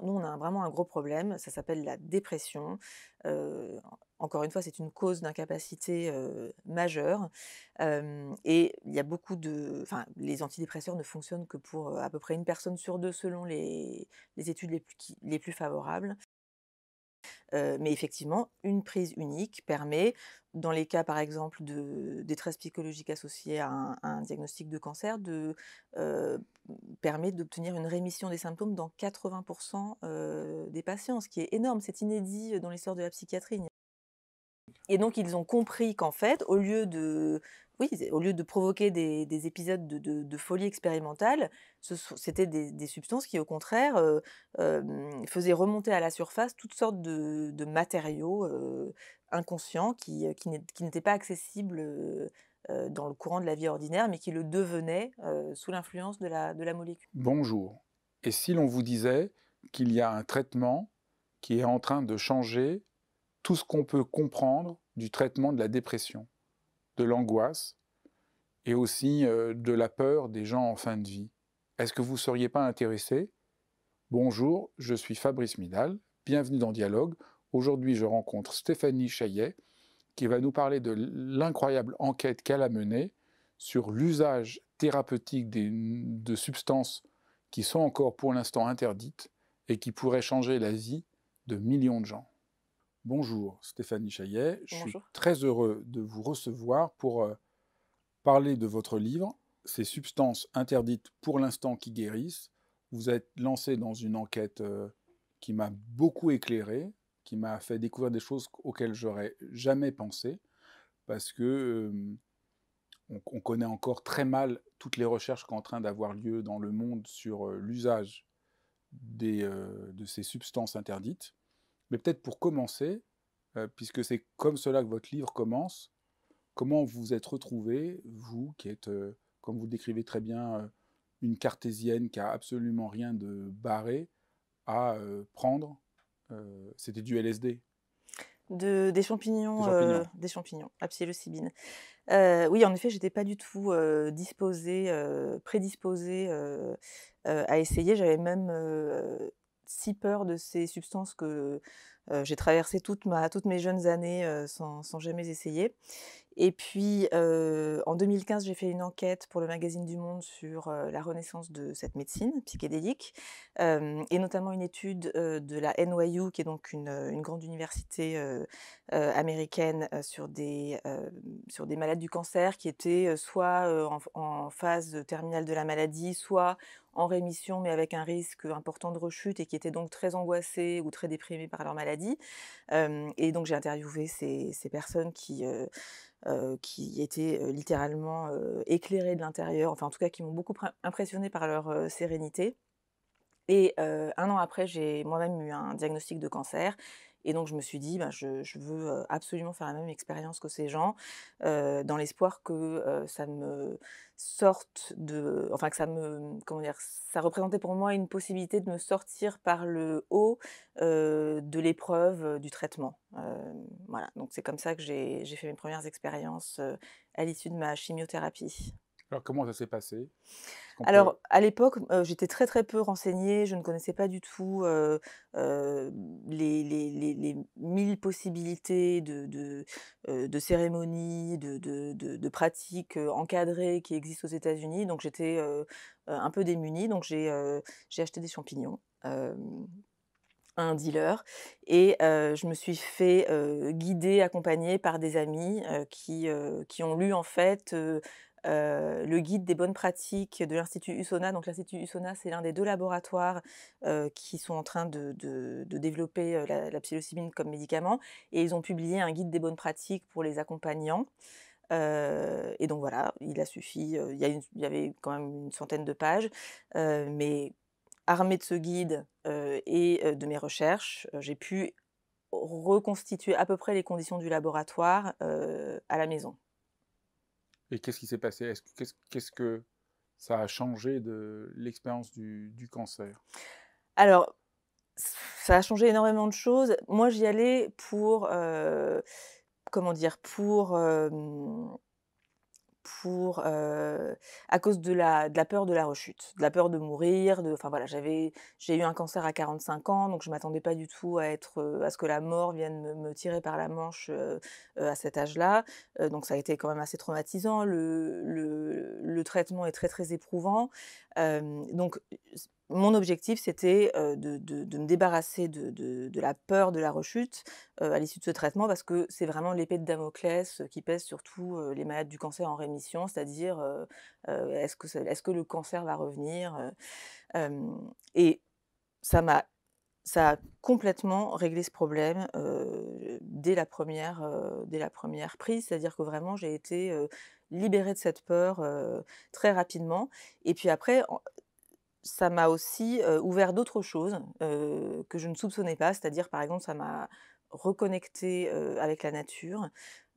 Nous, on a vraiment un gros problème, ça s'appelle la dépression. Encore une fois, c'est une cause d'incapacité, majeure. Et il y a beaucoup de enfin, les antidépresseurs ne fonctionnent que pour, à peu près une personne sur 2 selon les études les plus favorables. Mais effectivement, une prise unique permet, dans les cas par exemple de détresse psychologique associée à un diagnostic de cancer, de, permet d'obtenir une rémission des symptômes dans 80 heu, des patients, ce qui est énorme, c'est inédit, dans l'histoire de la psychiatrie. Et donc ils ont compris qu'en fait, au lieu de oui, au lieu de provoquer des des épisodes de folie expérimentale, c'était des substances qui au contraire, heu, hem, faisaient remonter à la surface toutes sortes de matériaux, heu, inconscients qui, n'étaient pas accessibles, dans le courant de la vie ordinaire, mais qui le devenaient, sous l'influence de la molécule. Bonjour. Et si l'on vous disait qu'il y a un traitement qui est en train de changer tout ce qu'on peut comprendre du traitement de la dépression, de l'angoisse et aussi euh, de la peur des gens en fin de vie. Est-ce que vous ne seriez pas intéressé? Bonjour, je suis Fabrice Midal, bienvenue dans Dialogue. Aujourd'hui, je rencontre Stéphanie Chaillet qui va nous parler de l'incroyable enquête qu'elle a menée sur l'usage thérapeutique de substances qui sont encore pour l'instant interdites et qui pourraient changer la vie de millions de gens. Bonjour Stéphanie Chaillet, je suis très heureux de vous recevoir pour euh, parler de votre livre, Ces substances interdites pour l'instant qui guérissent. Vous êtes lancé dans une enquête euh, qui m'a beaucoup éclairé, qui m'a fait découvrir des choses auxquelles j'aurais jamais pensé, parce que euh, on, connaît encore très mal toutes les recherches qui sont en train d'avoir lieu dans le monde sur l'usage de ces substances interdites. Mais peut-être pour commencer, euh, puisque c'est comme cela que votre livre commence, comment vous êtes retrouvé, vous qui êtes, euh, comme vous le décrivez très bien, euh, une cartésienne qui a absolument rien de barré, à prendre, c'était du LSD de, des champignons, des champignons, des champignons la psilocybine. oui, en effet, j'étais pas du tout disposée, prédisposée à essayer. J'avais même si peur de ces substances que j'ai traversé toutes mes jeunes années sans, jamais essayer. Et puis, en 2015, j'ai fait une enquête pour le magazine du Monde sur la renaissance de cette médecine psychédélique, et notamment une étude de la NYU, qui est donc une, grande université américaine, sur, des, sur des malades du cancer qui étaient soit en, phase terminale de la maladie, soit en rémission, mais avec un risque important de rechute et qui étaient donc très angoissés ou très déprimés par leur maladie. et donc j'ai interviewé ces, ces personnes qui qui étaient euh, littéralement euh, éclairés de l'intérieur, enfin en tout cas qui m'ont beaucoup impressionné par leur sérénité. Et un an après, j'ai moi-même eu un diagnostic de cancer et donc je me suis dit, bah, je, je, veux absolument faire la même expérience que ces gens, euh, dans l'espoir que euh, ça me sorte de, enfin que ça me, comment dire, ça représentait pour moi une possibilité de me sortir par le haut euh, de l'épreuve du traitement. Voilà, donc c'est comme ça que j'ai fait mes premières expériences à l'issue de ma chimiothérapie. Alors comment ça s'est passé? Alors à l'époque, j'étais très très peu renseignée, je ne connaissais pas du tout les, les, les, mille possibilités de, de, de cérémonies, de, de, pratiques encadrées qui existent aux États-Unis, donc j'étais un peu démunie, donc j'ai acheté des champignons. Un dealer et je me suis fait guider, accompagner par des amis qui, qui ont lu en fait le guide des bonnes pratiques de l'Institut USONA. Donc l'Institut USONA, c'est l'un des deux laboratoires qui sont en train de, développer euh, la, psilocybine comme médicament. Et ils ont publié un guide des bonnes pratiques pour les accompagnants. et donc voilà, il a suffi, il y, y, avait quand même une centaine de pages, mais armée de ce guide et de mes recherches, j'ai pu reconstituer à peu près les conditions du laboratoire à la maison. Et qu'est-ce qui s'est passé? Qu'est-ce que ça a changé de l'expérience du, cancer? Alors, ça a changé énormément de choses. Moi, j'y allais pour, comment dire, pour, pour, à cause de la, peur de la rechute, de la peur de mourir, de, enfin voilà, j'avais, j'ai eu un cancer à 45 ans, donc je m'attendais pas du tout à être, à ce que la mort vienne me, tirer par la manche à cet âge-là. donc ça a été quand même assez traumatisant. Le, le, le traitement est très très éprouvant. Donc mon objectif, c'était de, me débarrasser de, la peur de la rechute à l'issue de ce traitement, parce que c'est vraiment l'épée de Damoclès qui pèse sur tous les malades du cancer en rémission, c'est-à-dire est-ce que, est que, le cancer va revenir Et ça m'a ça a complètement réglé ce problème dès, la première, dès la première prise, c'est-à-dire que vraiment j'ai été libérée de cette peur très rapidement. Et puis après, ça m'a aussi ouvert d'autres choses que je ne soupçonnais pas, c'est-à-dire par exemple ça m'a reconnecté avec la nature,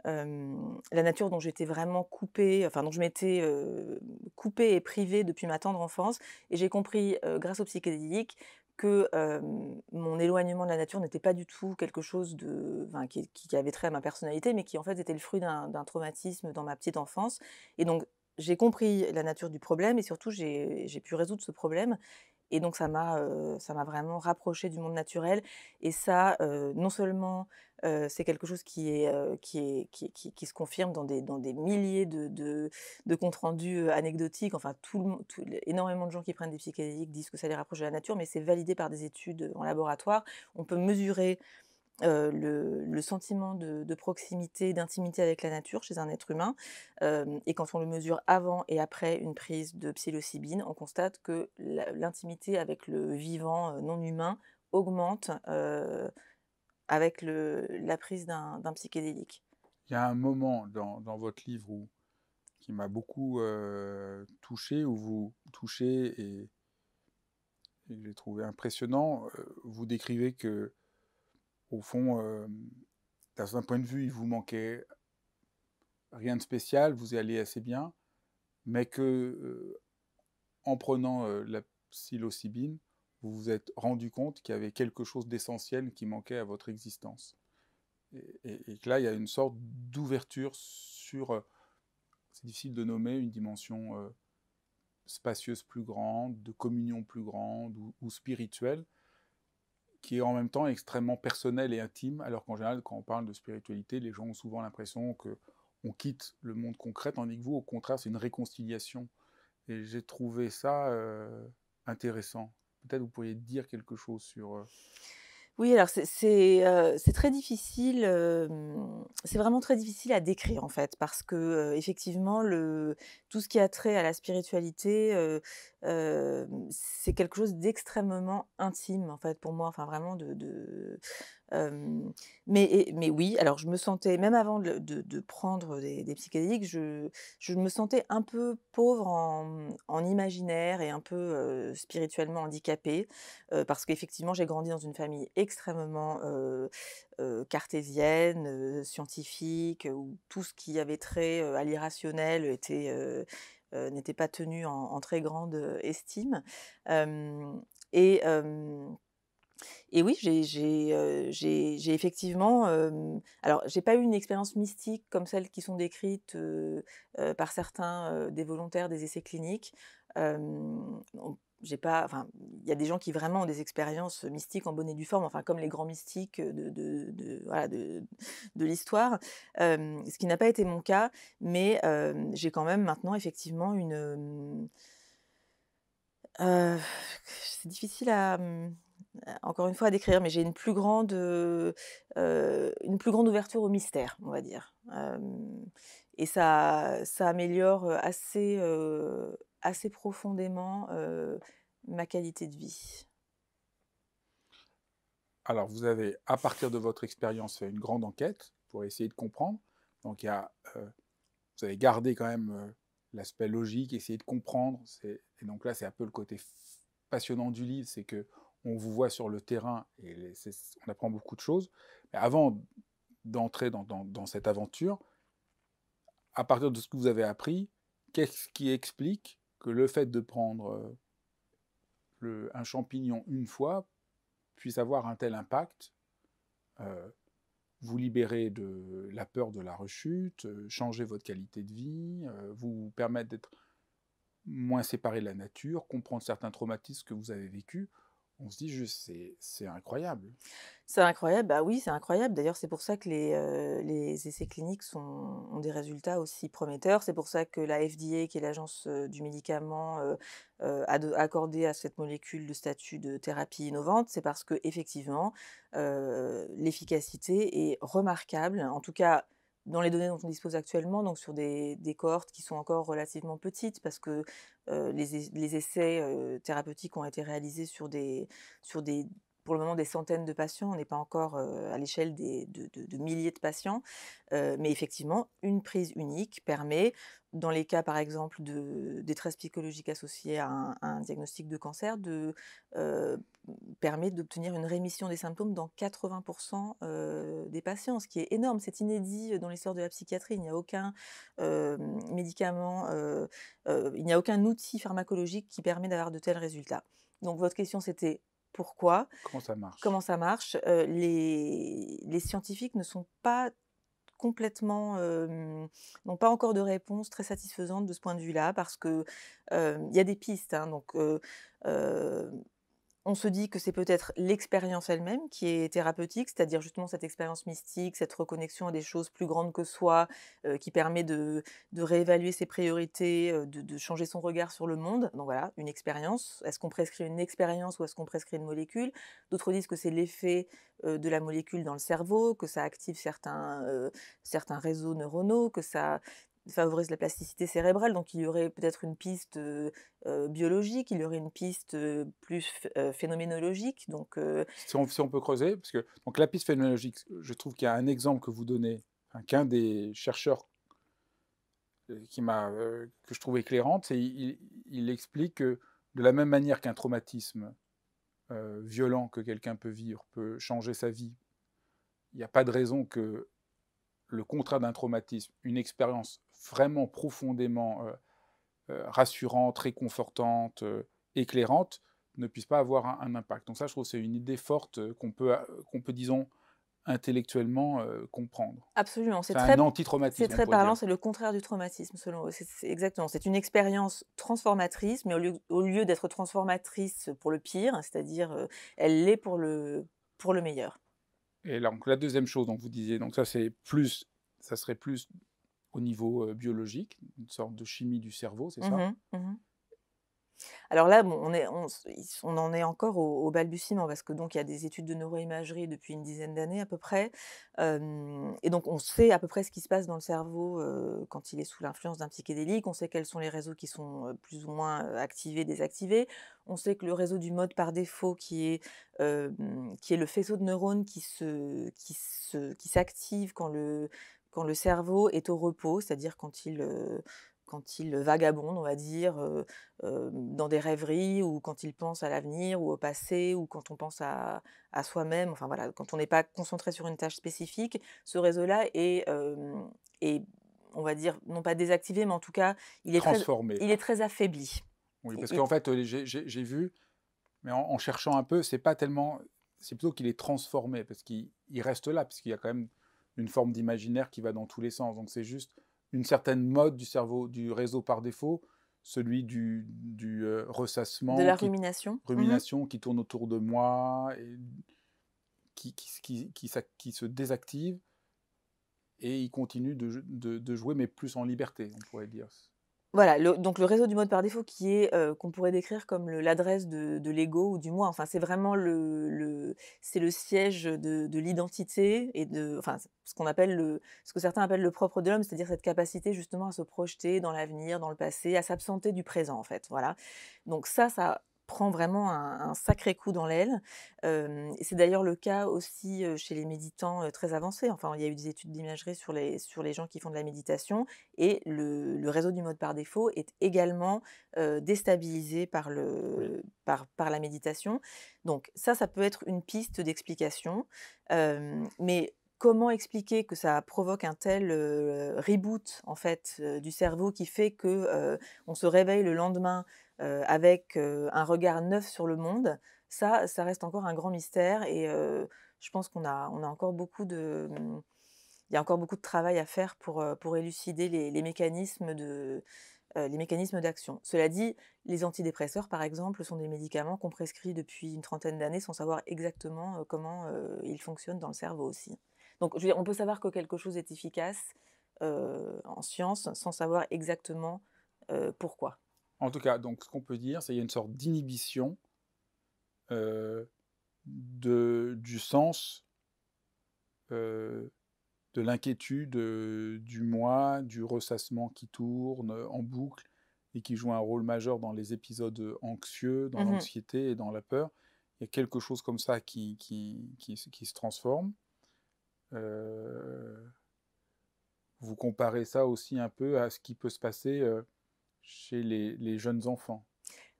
la nature dont j'étais vraiment coupée, enfin dont je m'étais coupée et privée depuis ma tendre enfance, et j'ai compris grâce au psychédélique que mon éloignement de la nature n'était pas du tout quelque chose de, qui, qui, avait trait à ma personnalité, mais qui en fait était le fruit d'un traumatisme dans ma petite enfance. Et donc j'ai compris la nature du problème et surtout j'ai pu résoudre ce problème. Et donc ça m'a vraiment rapproché du monde naturel. Et ça, non seulement c'est quelque chose qui, est, qui, est, qui, qui, se confirme dans des, dans des milliers de, de, de comptes rendus anecdotiques. Enfin, tout, énormément de gens qui prennent des psychédéliques disent que ça les rapproche de la nature, mais c'est validé par des études en laboratoire. On peut mesurer le, sentiment de, proximité, d'intimité avec la nature chez un être humain. et quand on le mesure avant et après une prise de psilocybine, on constate que l'intimité avec le vivant non humain augmente avec la prise d'un psychédélique. Il y a un moment dans, votre livre qui m'a beaucoup touché, où vous touchez et, et j'ai trouvé impressionnant. Vous décrivez que au fond, euh, d'un point de vue, il vous manquait rien de spécial, vous y allez assez bien, mais que euh, en prenant euh, la psilocybine, vous vous êtes rendu compte qu'il y avait quelque chose d'essentiel qui manquait à votre existence. Et, que là, il y a une sorte d'ouverture sur, c'est difficile de nommer, une dimension spacieuse plus grande, de communion plus grande ou spirituelle, qui est en même temps extrêmement personnel et intime, alors qu'en général, quand on parle de spiritualité, les gens ont souvent l'impression que on quitte le monde concret, tandis que vous, au contraire, c'est une réconciliation. Et j'ai trouvé ça euh, intéressant. Peut-être vous pourriez dire quelque chose sur... Euh, oui, alors c'est très difficile, c'est vraiment très difficile à décrire en fait, parce que effectivement, tout ce qui a trait à la spiritualité, c'est quelque chose d'extrêmement intime en fait pour moi, enfin vraiment de, mais, mais oui, alors je me sentais, même avant de, prendre des, des psychédéliques, je, je, me sentais un peu pauvre en, en imaginaire et un peu spirituellement handicapée, parce qu'effectivement j'ai grandi dans une famille extrêmement cartésienne, scientifique, où tout ce qui avait trait à l'irrationnel était... n'était pas tenu en, en, très grande estime. et, et oui, j'ai effectivement. alors, j'ai pas eu une expérience mystique comme celles qui sont décrites par certains des volontaires des essais cliniques. j'ai pas, enfin, il y a des gens qui vraiment ont des expériences mystiques en bonne et due forme, enfin comme les grands mystiques de, l'histoire, ce qui n'a pas été mon cas, mais j'ai quand même maintenant effectivement une, c'est difficile à, encore une fois à décrire, mais j'ai une plus grande, une plus grande ouverture au mystère, on va dire. et ça, ça améliore assez, assez profondément ma qualité de vie. Alors, vous avez, à partir de votre expérience, fait une grande enquête pour essayer de comprendre. Donc, il y a, vous avez gardé quand même l'aspect logique, essayer de comprendre. Et donc là, c'est un peu le côté passionnant du livre, c'est que on vous voit sur le terrain et on apprend beaucoup de choses. Mais avant d'entrer dans, cette aventure, à partir de ce que vous avez appris, qu'est-ce qui explique que le fait de prendre euh, un champignon une fois puisse avoir un tel impact euh, vous libérer de la peur de la rechute, changer votre qualité de vie, vous permettre d'être moins séparé de la nature, comprendre certains traumatismes que vous avez vécus on se dit juste, c'est incroyable. C'est incroyable, bah oui, c'est incroyable. D'ailleurs, c'est pour ça que les, euh, les essais cliniques ont des résultats aussi prometteurs. C'est pour ça que la FDA, qui est l'agence euh, du médicament, euh, a accordé à cette molécule le statut de thérapie innovante. C'est parce que effectivement, l'efficacité est remarquable. En tout cas, dans les données dont on dispose actuellement, donc sur des, cohortes qui sont encore relativement petites, parce que les, les, essais thérapeutiques ont été réalisés sur des, sur des, pour le moment des centaines de patients, on n'est pas encore à l'échelle de, de, milliers de patients, mais effectivement, une prise unique permet, dans les cas par exemple de détresse psychologique associée à un, diagnostic de cancer, de, permet d'obtenir une rémission des symptômes dans 80% des patients, ce qui est énorme, c'est inédit dans l'histoire de la psychiatrie, il n'y a aucun médicament, il n'y a aucun outil pharmacologique qui permet d'avoir de tels résultats. Donc votre question c'était pourquoi? Comment ça marche? Comment ça marche? Les, les, scientifiques ne sont pas complètement, n'ont pas encore de réponse très satisfaisante de ce point de vue-là, parce que il y a des pistes. Hein, donc, on se dit que c'est peut-être l'expérience elle-même qui est thérapeutique, c'est-à-dire justement cette expérience mystique, cette reconnexion à des choses plus grandes que soi, qui permet de, réévaluer ses priorités, de, changer son regard sur le monde. Donc voilà, une expérience. Est-ce qu'on prescrit une expérience ou est-ce qu'on prescrit une molécule? D'autres disent que c'est l'effet de la molécule dans le cerveau, que ça active certains, certains réseaux neuronaux, que ça favorise la plasticité cérébrale, donc il y aurait peut-être une piste biologique, il y aurait une piste plus phénoménologique. Donc, si on, peut creuser, parce que donc la piste phénoménologique, je trouve qu'il y a un exemple que vous donnez, qu'un des chercheurs qui m'a que je trouve éclairante, c'est il, explique que de la même manière qu'un traumatisme violent que quelqu'un peut vivre peut changer sa vie, il n'y a pas de raison que le contraire d'un traumatisme, une expérience vraiment profondément euh, euh, rassurante, réconfortante, euh, éclairante, ne puisse pas avoir un, impact. Donc ça, je trouve que c'est une idée forte qu'on peut, qu'on peut, disons, intellectuellement comprendre. Absolument. C'est un anti-traumatisme. C'est très parlant, c'est le contraire du traumatisme, selon c'est, Exactement. C'est une expérience transformatrice, mais au lieu, au lieu d'être transformatrice pour le pire, c'est-à-dire elle l'est pour le, pour le meilleur. Et donc la deuxième chose, donc vous disiez, donc ça c'est plus, ça serait plus au niveau biologique, une sorte de chimie du cerveau, c'est ça? Mmh mmh alors là, on, est, on, en est encore au, balbutiement parce que donc il y a des études de neuroimagerie depuis une dizaine d'années à peu près, et donc on sait à peu près ce qui se passe dans le cerveau quand il est sous l'influence d'un psychédélique. On sait quels sont les réseaux qui sont plus ou moins activés, désactivés. On sait que le réseau du mode par défaut, qui est, qui est le faisceau de neurones qui se, qui se, qui s'active quand le quand le cerveau est au repos, c'est-à-dire quand il, quand il vagabonde, on va dire, dans des rêveries, ou quand il pense à l'avenir, ou au passé, ou quand on pense à, soi-même, enfin voilà, quand on n'est pas concentré sur une tâche spécifique, ce réseau-là est, on va dire, non pas désactivé, mais en tout cas, il est, Transformé. Très, il est très affaibli. Oui, parce qu'en fait, j'ai vu, mais en, en, cherchant un peu, c'est pas tellement, c'est plutôt qu'il est transformé, parce qu'il reste là, parce qu'il y a quand même une forme d'imaginaire qui va dans tous les sens. Donc c'est juste une certaine mode du cerveau, du réseau par défaut, celui du, du euh, ressassement. De la rumination. Rumination qui tourne autour de moi, et qui, qui, qui, se désactive, et il continue de, de, de, jouer, mais plus en liberté, on pourrait dire. Voilà, donc le réseau du mode par défaut qui est qu'on pourrait décrire comme l'adresse de, l'ego ou du moi. Enfin, c'est vraiment le, le c'est le siège de, de l'identité et de, enfin, ce qu'on appelle le, ce que certains appellent le propre de l'homme, c'est-à-dire cette capacité justement à se projeter dans l'avenir, dans le passé, à s'absenter du présent en fait. Voilà. Donc ça, ça prend vraiment un, sacré coup dans l'aile. c'est d'ailleurs le cas aussi chez les méditants très avancés. Enfin, il y a eu des études d'imagerie sur les, sur les gens qui font de la méditation et le, réseau du mode par défaut est également déstabilisé par, le, par, par la méditation. Donc ça, ça peut être une piste d'explication. mais comment expliquer que ça provoque un tel reboot en fait du cerveau qui fait que on se réveille le lendemain avec un regard neuf sur le monde, Ça, ça reste encore un grand mystère et je pense qu'on a, encore beaucoup de, mmh, il y a encore beaucoup de travail à faire pour, pour élucider les, mécanismes de, les mécanismes d'action. Cela dit, les antidépresseurs, par exemple, sont des médicaments qu'on prescrit depuis une trentaine d'années sans savoir exactement comment ils fonctionnent dans le cerveau aussi. Donc, je veux dire, on peut savoir que quelque chose est efficace en science sans savoir exactement pourquoi. En tout cas, donc ce qu'on peut dire, c'est qu'il y a une sorte d'inhibition du sens de l'inquiétude du moi, du ressassement qui tourne en boucle et qui joue un rôle majeur dans les épisodes anxieux, dans mmh l'anxiété et dans la peur. Il y a quelque chose comme ça qui, qui, qui, se transforme. vous comparez ça aussi un peu à ce qui peut se passer chez les, jeunes enfants?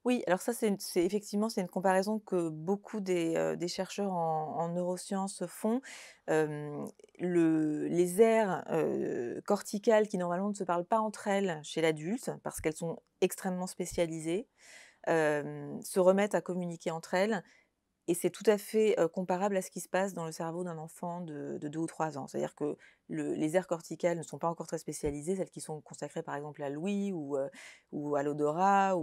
Oui, alors ça, c'est effectivement c'est une comparaison que beaucoup des, euh, chercheurs en, neurosciences font. le, les aires corticales qui normalement ne se parlent pas entre elles chez l'adulte, parce qu'elles sont extrêmement spécialisées, se remettent à communiquer entre elles et c'est tout à fait comparable à ce qui se passe dans le cerveau d'un enfant de, de 2 ou 3 ans. C'est-à-dire que les aires corticales ne sont pas encore très spécialisées, celles qui sont consacrées par exemple à l'ouïe ou, à l'odorat.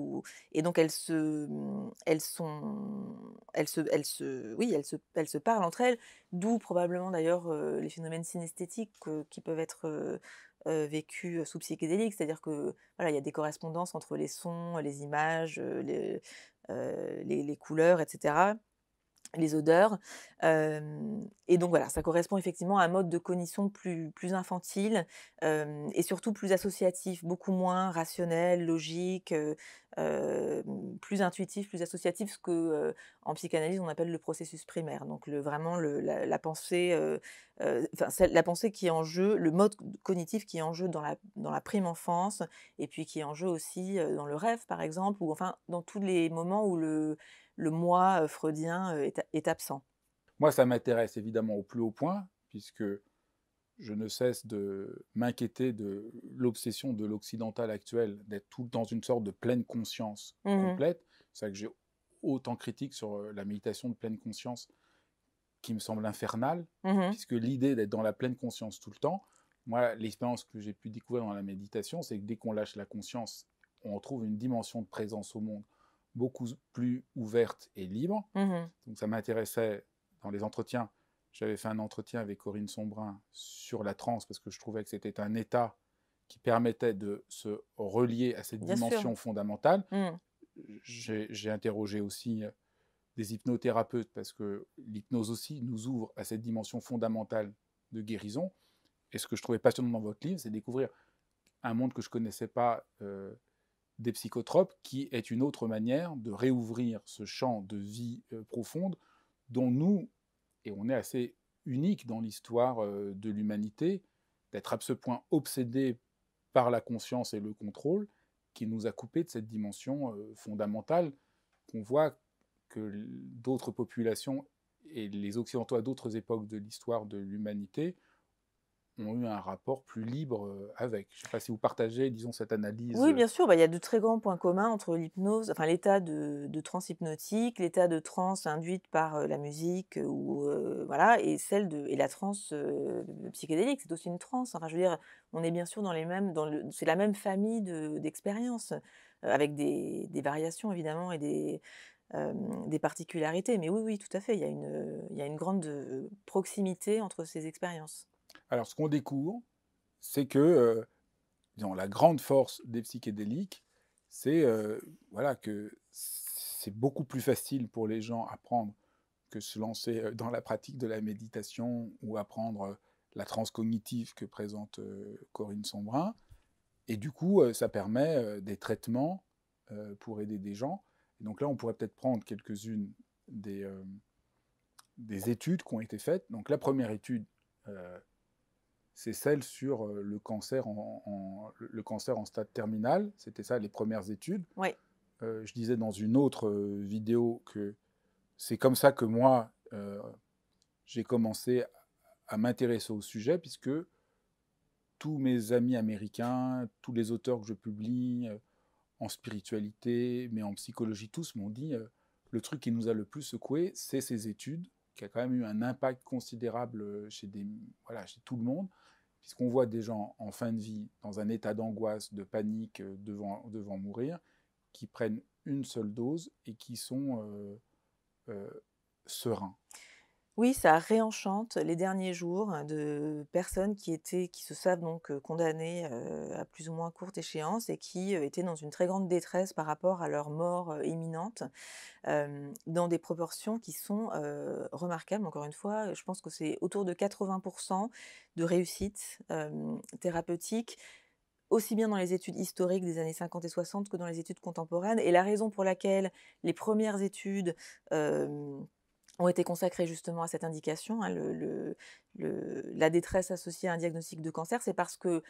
Et donc elles se, mmh, elles sont, elles se, elles se, oui, elles se, elles se parlent entre elles, d'où probablement d'ailleurs les phénomènes synesthétiques qui peuvent être vécus sous psychédélique, c'est-à-dire que il y a des correspondances entre les sons, les images, les, les couleurs, etc les odeurs. et donc voilà, ça correspond effectivement à un mode de cognition plus, plus infantile et surtout plus associatif, beaucoup moins rationnel, logique, plus intuitif, plus associatif, ce que en psychanalyse on appelle le processus primaire. Donc le, vraiment la, pensée, la pensée qui est en jeu, le mode cognitif qui est en jeu dans la, dans la prime enfance et puis qui est en jeu aussi dans le rêve par exemple, ou enfin dans tous les moments où le le moi freudien est, absent. Moi, ça m'intéresse évidemment au plus haut point, puisque je ne cesse de m'inquiéter de l'obsession de l'occidental actuel d'être tout dans une sorte de pleine conscience mmh complète. C'est ça que j'ai autant critique sur la méditation de pleine conscience qui me semble infernale, mmh puisque l'idée d'être dans la pleine conscience tout le temps, moi, l'expérience que j'ai pu découvrir dans la méditation, c'est que dès qu'on lâche la conscience, on retrouve une dimension de présence au monde beaucoup plus ouverte et libre. Mmh Donc ça m'intéressait dans les entretiens. J'avais fait un entretien avec Corinne Sombrin sur la transe parce que je trouvais que c'était un état qui permettait de se relier à cette dimension fondamentale. Mmh. J'ai interrogé aussi euh, des hypnothérapeutes parce que l'hypnose aussi nous ouvre à cette dimension fondamentale de guérison. Et ce que je trouvais passionnant dans votre livre, c'est découvrir un monde que je ne connaissais pas euh, des psychotropes, qui est une autre manière de réouvrir ce champ de vie euh, profonde dont nous, et on est assez unique dans l'histoire euh, de l'humanité, d'être à ce point obsédé par la conscience et le contrôle, qui nous a coupé de cette dimension euh, fondamentale qu'on voit que d'autres populations et les Occidentaux à d'autres époques de l'histoire de l'humanité ont eu un rapport plus libre avec. Je ne sais pas si vous partagez, disons, cette analyse. Oui, bien sûr. Bah, il y a de très grands points communs entre l'hypnose, enfin l'état de, de transe hypnotique, l'état de transe induite par la musique, ou voilà, et celle de et la transe psychédélique. C'est aussi une transe. Enfin, je veux dire, on est bien sûr dans les mêmes, dans le, c'est la même famille d'expériences, avec des, des, variations évidemment et des des particularités. Mais oui, oui, tout à fait. Il y a une, il y a une grande proximité entre ces expériences. Alors, ce qu'on découvre, c'est que euh, la grande force des psychédéliques, c'est euh, voilà, que c'est beaucoup plus facile pour les gens à apprendre que se lancer euh, dans la pratique de la méditation ou apprendre la transcognitive que présente Corinne Sombrin. Et du coup, ça permet des traitements pour aider des gens. Et donc là, on pourrait peut-être prendre quelques-unes des études qui ont été faites. Donc la première étude c'est celle sur le cancer en, le cancer en stade terminal. C'était ça les premières études. Oui. je disais dans une autre vidéo que c'est comme ça que moi, j'ai commencé à m'intéresser au sujet, puisque tous mes amis américains, tous les auteurs que je publie en spiritualité, mais en psychologie, tous m'ont dit le truc qui nous a le plus secoué, c'est ces études, qui a quand même eu un impact considérable chez, des, voilà, chez tout le monde, puisqu'on voit des gens en fin de vie dans un état d'angoisse, de panique devant, devant mourir, qui prennent une seule dose et qui sont euh, euh, sereins. Oui, ça réenchante les derniers jours de personnes qui étaient qui se savent donc, condamnées, à plus ou moins courte échéance et qui, étaient dans une très grande détresse par rapport à leur mort, imminente, dans des proportions qui sont, remarquables. Encore une fois, je pense que c'est autour de 80% de réussite, thérapeutique, aussi bien dans les études historiques des années 50 et 60 que dans les études contemporaines et la raison pour laquelle les premières études, ont été consacrées justement à cette indication, hein, la détresse associée à un diagnostic de cancer, c'est parce que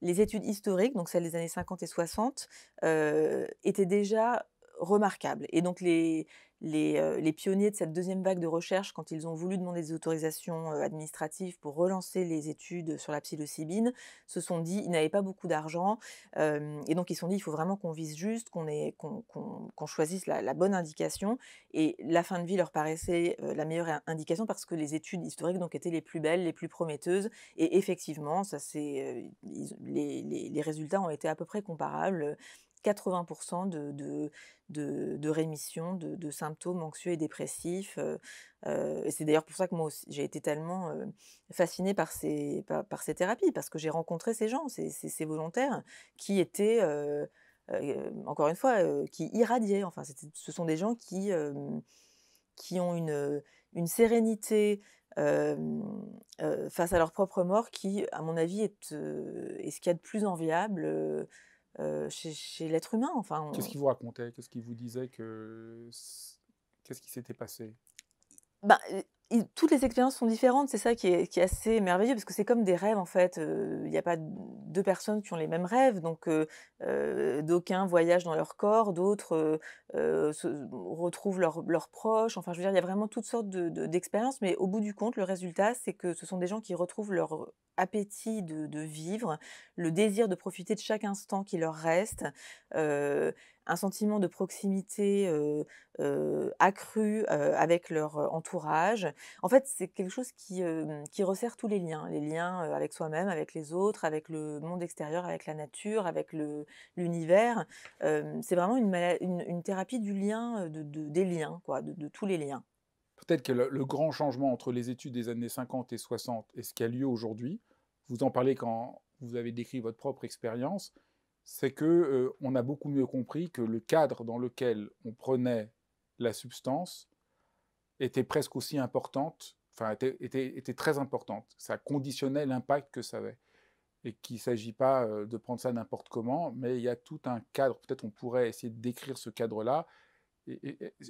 les études historiques, donc celles des années 50 et 60, euh, étaient déjà remarquables. Et donc les, euh, les, pionniers de cette deuxième vague de recherche, quand ils ont voulu demander des autorisations euh, administratives pour relancer les études sur la psilocybine, se sont dit, ils n'avaient pas beaucoup d'argent, euh, et donc ils se sont dit, il faut vraiment qu'on vise juste, qu'on choisisse la, bonne indication, et la fin de vie leur paraissait la meilleure indication parce que les études historiques donc, étaient les plus belles, les plus prometteuses, et effectivement, ça, les, les résultats ont été à peu près comparables. 80% de, de, rémission de, symptômes anxieux et dépressifs. et c'est d'ailleurs pour ça que moi j'ai été tellement fascinée par ces, par, ces thérapies, parce que j'ai rencontré ces gens, ces, ces, volontaires, qui étaient, encore une fois, qui irradiaient. Enfin, ce sont des gens qui, qui ont une, une sérénité. face à leur propre mort qui, à mon avis, est, est ce qu'il y a de plus enviable chez, l'être humain. Enfin, Qu'est-ce qu'il vous racontait? Qu'est-ce qu'il vous disait que... Qu'est-ce qui s'était passé? Toutes les expériences sont différentes, c'est ça qui est, assez merveilleux, parce que c'est comme des rêves en fait. Il n'y a pas deux personnes qui ont les mêmes rêves, donc d'aucuns voyagent dans leur corps, d'autres retrouvent leurs proches. Enfin, je veux dire, il y a vraiment toutes sortes d'expériences, mais au bout du compte, le résultat, c'est que ce sont des gens qui retrouvent leur appétit de, vivre, le désir de profiter de chaque instant qui leur reste, un sentiment de proximité accru avec leur entourage. En fait, c'est quelque chose qui, resserre tous les liens, les liens avec soi-même, avec les autres, avec le monde extérieur, avec la nature, avec l'univers. c'est vraiment une, thérapie du lien, de, des liens, quoi, de, tous les liens. Peut-être que le, grand changement entre les études des années 50 et 60 et ce qui a lieu aujourd'hui, vous en parlez quand vous avez décrit votre propre expérience, c'est que euh, on a beaucoup mieux compris que le cadre dans lequel on prenait la substance était presque aussi importante, enfin était, était, très importante. Ça conditionnait l'impact que ça avait. Et qu'il ne s'agit pas euh, de prendre ça n'importe comment, mais il y a tout un cadre. Peut-être on pourrait essayer de décrire ce cadre-là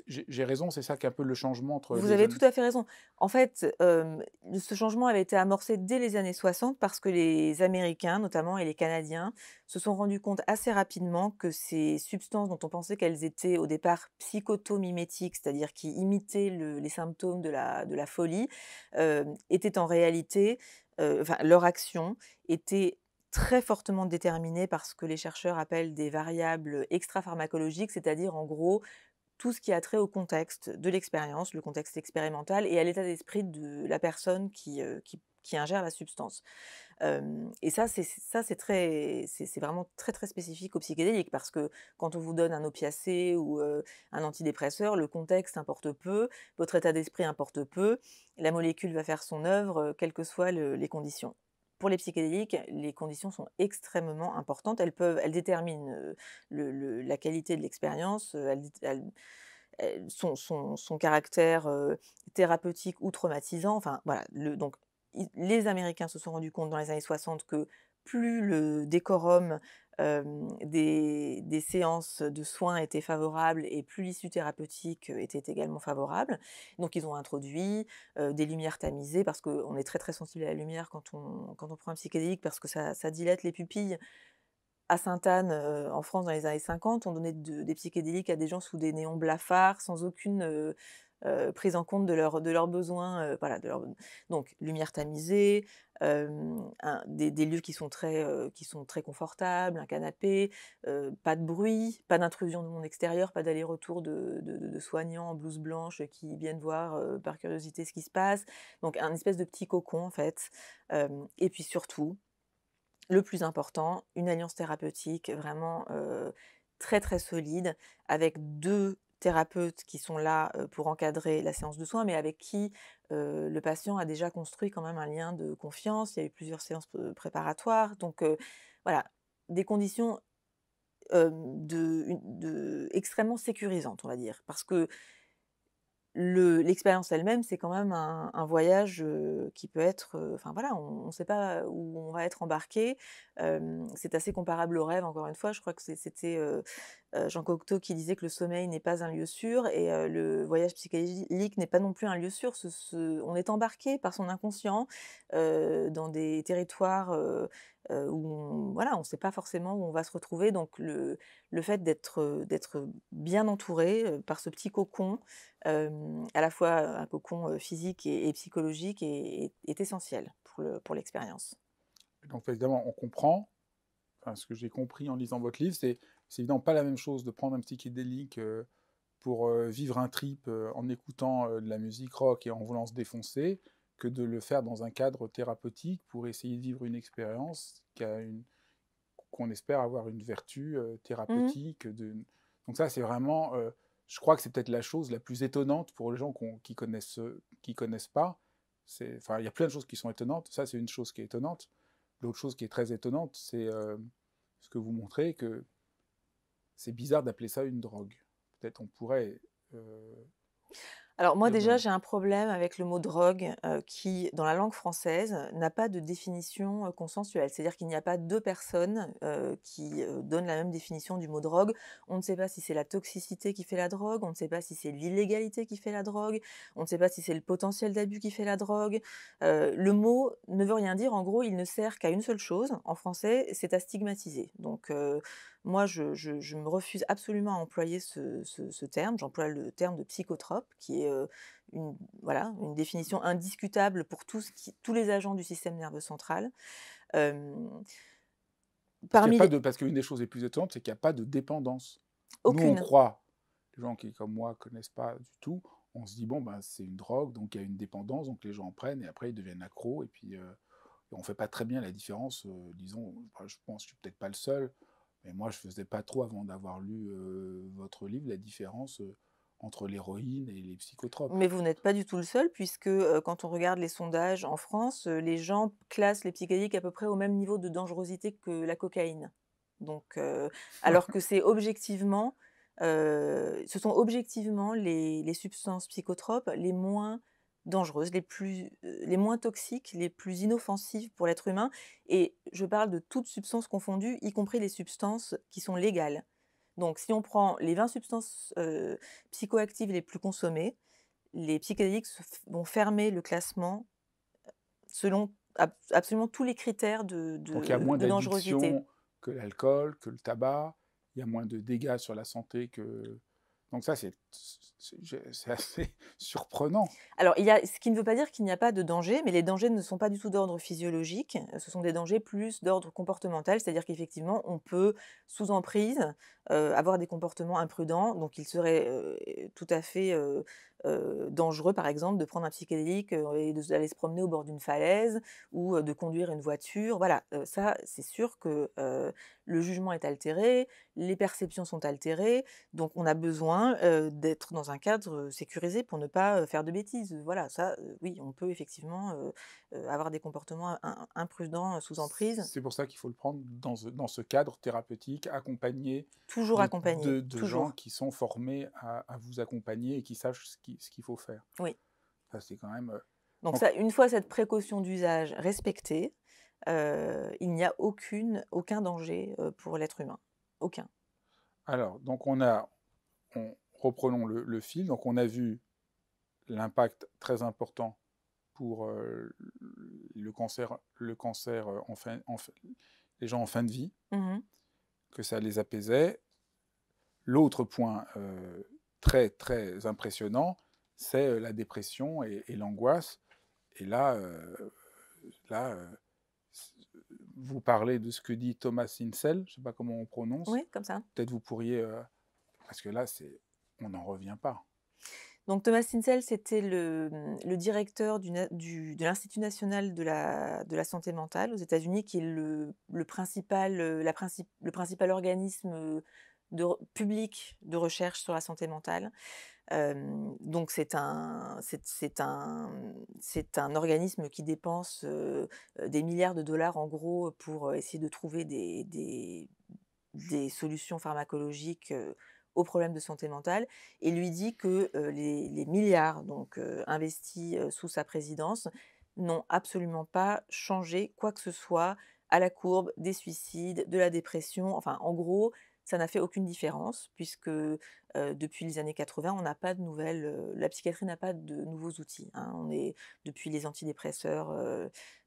j'ai raison, c'est ça qui est un peu le changement entre. Vous avez tout à fait raison. En fait, ce changement avait été amorcé dès les années 60 parce que les Américains, notamment, et les Canadiens, se sont rendus compte assez rapidement que ces substances dont on pensait qu'elles étaient au départ psychotomimétiques, c'est-à-dire qui imitaient les symptômes de la, de la folie, étaient en réalité, enfin, leur action était très fortement déterminée par ce que les chercheurs appellent des variables extra-pharmacologiques, c'est-à-dire en gros tout ce qui a trait au contexte de l'expérience, le contexte expérimental et à l'état d'esprit de la personne qui, qui, ingère la substance. et ça, c'est vraiment très très spécifique au psychédélique parce que quand on vous donne un opiacé ou un antidépresseur, le contexte importe peu, votre état d'esprit importe peu, la molécule va faire son œuvre, quelles que soient les conditions. Pour les psychédéliques, les conditions sont extrêmement importantes. Elles, peuvent, elles déterminent la qualité de l'expérience, son, caractère thérapeutique ou traumatisant. Enfin, voilà. donc, les Américains se sont rendus compte dans les années 60 que plus le décorum des, séances de soins étaient favorables et plus l'issue thérapeutique était également favorable. Donc ils ont introduit des lumières tamisées parce qu'on est très très sensible à la lumière quand on, quand on prend un psychédélique parce que ça, dilate les pupilles. À Sainte-Anne, en France, dans les années 50, on donnait des psychédéliques à des gens sous des néons blafards, sans aucune prise en compte de, leur, de leurs besoins. voilà, de leur... Donc, lumière tamisée, des, lieux qui sont, très, qui sont très confortables, un canapé, pas de bruit, pas d'intrusion de monde extérieur, pas d'aller-retour de, de, soignants en blouse blanche qui viennent voir par curiosité ce qui se passe. Donc, un espèce de petit cocon, en fait. et puis surtout, le plus important, une alliance thérapeutique vraiment très très solide avec deux thérapeutes qui sont là pour encadrer la séance de soins, mais avec qui le patient a déjà construit quand même un lien de confiance. Il y a eu plusieurs séances préparatoires. Donc voilà, des conditions de, extrêmement sécurisantes, on va dire. Parce que l'expérience elle-même, c'est quand même un, voyage qui peut être. Enfin voilà, on ne sait pas où on va être embarqué. c'est assez comparable au rêve, encore une fois. Je crois que c'était Jean Cocteau qui disait que le sommeil n'est pas un lieu sûr et le voyage psychédélique n'est pas non plus un lieu sûr. on est embarqué par son inconscient dans des territoires où on, voilà, on ne sait pas forcément où on va se retrouver. Donc le, le fait d'être, bien entouré par ce petit cocon, à la fois un cocon physique et, psychologique, est, essentiel pour, le, pour l'expérience. Donc évidemment, on comprend, enfin, ce que j'ai compris en lisant votre livre, c'est, évidemment pas la même chose de prendre un psychédélique pour vivre un trip en écoutant de la musique rock et en voulant se défoncer, que de le faire dans un cadre thérapeutique pour essayer de vivre une expérience qui a une, qu'on espère avoir une vertu mmh thérapeutique. De... Donc ça, c'est vraiment, je crois que c'est peut-être la chose la plus étonnante pour les gens qui connaissent, qui connaissent pas. Enfin, il y a plein de choses qui sont étonnantes. Ça, c'est une chose qui est étonnante. L'autre chose qui est très étonnante, c'est ce que vous montrez, que c'est bizarre d'appeler ça une drogue. Peut-être on pourrait alors moi déjà j'ai un problème avec le mot drogue qui dans la langue française n'a pas de définition consensuelle. C'est-à-dire qu'il n'y a pas deux personnes qui donnent la même définition du mot drogue. On ne sait pas si c'est la toxicité qui fait la drogue, on ne sait pas si c'est l'illégalité qui fait la drogue, on ne sait pas si c'est le potentiel d'abus qui fait la drogue. le mot ne veut rien dire. En gros il ne sert qu'à une seule chose. En français c'est à stigmatiser. Donc moi, je, me refuse absolument à employer ce, terme. J'emploie le terme de psychotrope, qui est une, voilà, une définition indiscutable pour tous, tous les agents du système nerveux central. parmi pas de, parce qu'une des choses les plus étonnantes, c'est qu'il n'y a pas de dépendance. Aucune. Nous, on croit, les gens qui, comme moi, ne connaissent pas du tout, on se dit, bon, ben, c'est une drogue, donc il y a une dépendance, donc les gens en prennent, et après, ils deviennent accros, et puis on ne fait pas très bien la différence, disons, je pense que je suis peut-être pas le seul, mais moi, je ne faisais pas trop, avant d'avoir lu votre livre, la différence entre l'héroïne et les psychotropes. Mais vous n'êtes pas du tout le seul, puisque quand on regarde les sondages en France, les gens classent les psychédéliques à peu près au même niveau de dangerosité que la cocaïne. Donc, alors que c'est objectivement, ce sont objectivement les, les, substances psychotropes les moins dangereuses, les, plus, les moins toxiques, les plus inoffensives pour l'être humain. Et je parle de toutes substances confondues, y compris les substances qui sont légales. Donc si on prend les 20 substances psychoactives les plus consommées, les psychédéliques vont fermer le classement selon absolument tous les critères de, de, Donc il y a moins dangerosité que l'alcool, que le tabac, il y a moins de dégâts sur la santé que donc ça, c'est assez surprenant. Alors, il y a, ce qui ne veut pas dire qu'il n'y a pas de danger, mais les dangers ne sont pas du tout d'ordre physiologique, ce sont des dangers plus d'ordre comportemental, c'est-à-dire qu'effectivement, on peut, sous emprise, euh, avoir des comportements imprudents, donc il serait euh, tout à fait euh, dangereux, par exemple, de prendre un psychédélique et d'aller se promener au bord d'une falaise ou de conduire une voiture. Voilà, ça, c'est sûr que le jugement est altéré, les perceptions sont altérées, donc on a besoin d'être dans un cadre sécurisé pour ne pas faire de bêtises. Voilà, ça, oui, on peut effectivement avoir des comportements imprudents sous emprise. C'est pour ça qu'il faut le prendre dans ce, dans ce cadre thérapeutique, accompagné. Toujours de, accompagné. De, gens qui sont formés à, vous accompagner et qui sachent ce qu'il faut faire. Oui. Ça, c'est quand même. Donc, ça, une fois cette précaution d'usage respectée, il n'y a aucune, aucun danger pour l'être humain. Aucun. Alors, donc on a, on, reprenons le, fil, donc on a vu l'impact très important pour le cancer, le cancer en fin, en, les gens en fin de vie, mmh que ça les apaisait. L'autre point très très impressionnant, c'est la dépression et, l'angoisse. Et là, là vous parlez de ce que dit Thomas Insel, je ne sais pas comment on prononce. Oui, comme ça. Peut-être vous pourriez, parce que là, c'est, on n'en revient pas. Donc Thomas Insel, c'était le, le, directeur du, du, de l'Institut national de la, de la, santé mentale aux États-Unis, qui est le, le principal, la principe, le principal organisme de, public de recherche sur la santé mentale. donc c'est un, c'est, un, c'est un organisme qui dépense des milliards de dollars en gros pour essayer de trouver des, des, solutions pharmacologiques aux problèmes de santé mentale et lui dit que les, les, milliards donc investis sous sa présidence n'ont absolument pas changé quoi que ce soit à la courbe des suicides, de la dépression. Enfin, en gros, ça n'a fait aucune différence puisque depuis les années 80, on n'a pas de nouvelles. la psychiatrie n'a pas de nouveaux outils. Hein. On est depuis les antidépresseurs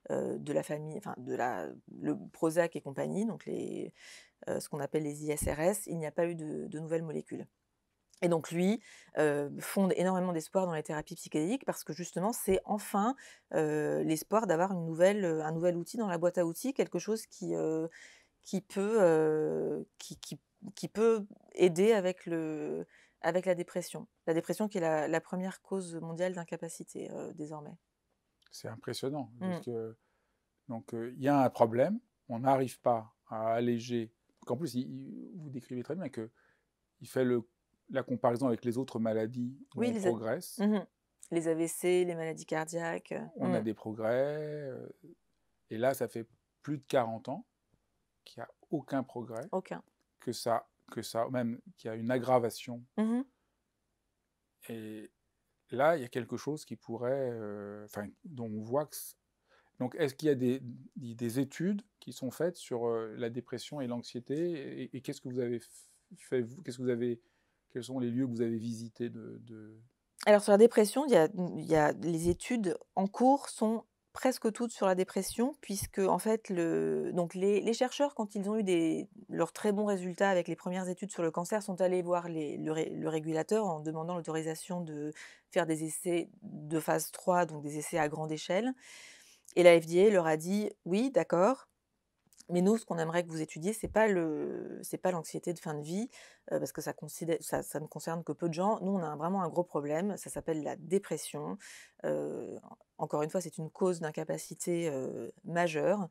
de la famille, enfin de la le Prozac et compagnie, donc les ce qu'on appelle les ISRS, il n'y a pas eu de, nouvelles molécules. Et donc lui fonde énormément d'espoir dans les thérapies psychédéliques parce que justement c'est enfin l'espoir d'avoir une nouvelle, un nouvel outil dans la boîte à outils, quelque chose qui, qui, peut, qui, qui, qui, peut aider avec, le, avec la dépression. La dépression qui est la, la première cause mondiale d'incapacité désormais. C'est impressionnant. Mmh. donc il y a un problème, on n'arrive pas à alléger en plus, vous décrivez très bien que il fait le, la comparaison avec les autres maladies où oui, on les progresse. Mmh les AVC, les maladies cardiaques. Euh, on a mmh. des progrès. Euh, et là, ça fait plus de 40 ans qu'il n'y a aucun progrès. Aucun. Que ça, que ça même qu'il y a une aggravation. Mmh et là, il y a quelque chose qui pourrait, euh, enfin, dont on voit que donc, est-ce qu'il y a des, des, études qui sont faites sur la dépression et l'anxiété Et, qu'est-ce que vous avez fait Qu'est-ce que vous avez Quels sont les lieux que vous avez visités de, Alors, sur la dépression, il y, a, il y a, les études en cours sont presque toutes sur la dépression, puisque en fait, le, donc les, chercheurs, quand ils ont eu des, leurs très bons résultats avec les premières études sur le cancer, sont allés voir le, le, régulateur en demandant l'autorisation de faire des essais de phase 3, donc des essais à grande échelle. Et la FDA leur a dit oui, d'accord, mais nous, ce qu'on aimerait que vous étudiez, c'est pas le, c'est pas l'anxiété de fin de vie, parce que ça, ne concerne que peu de gens. Nous, on a vraiment un gros problème. Ça s'appelle la dépression. encore une fois, c'est une cause d'incapacité majeure.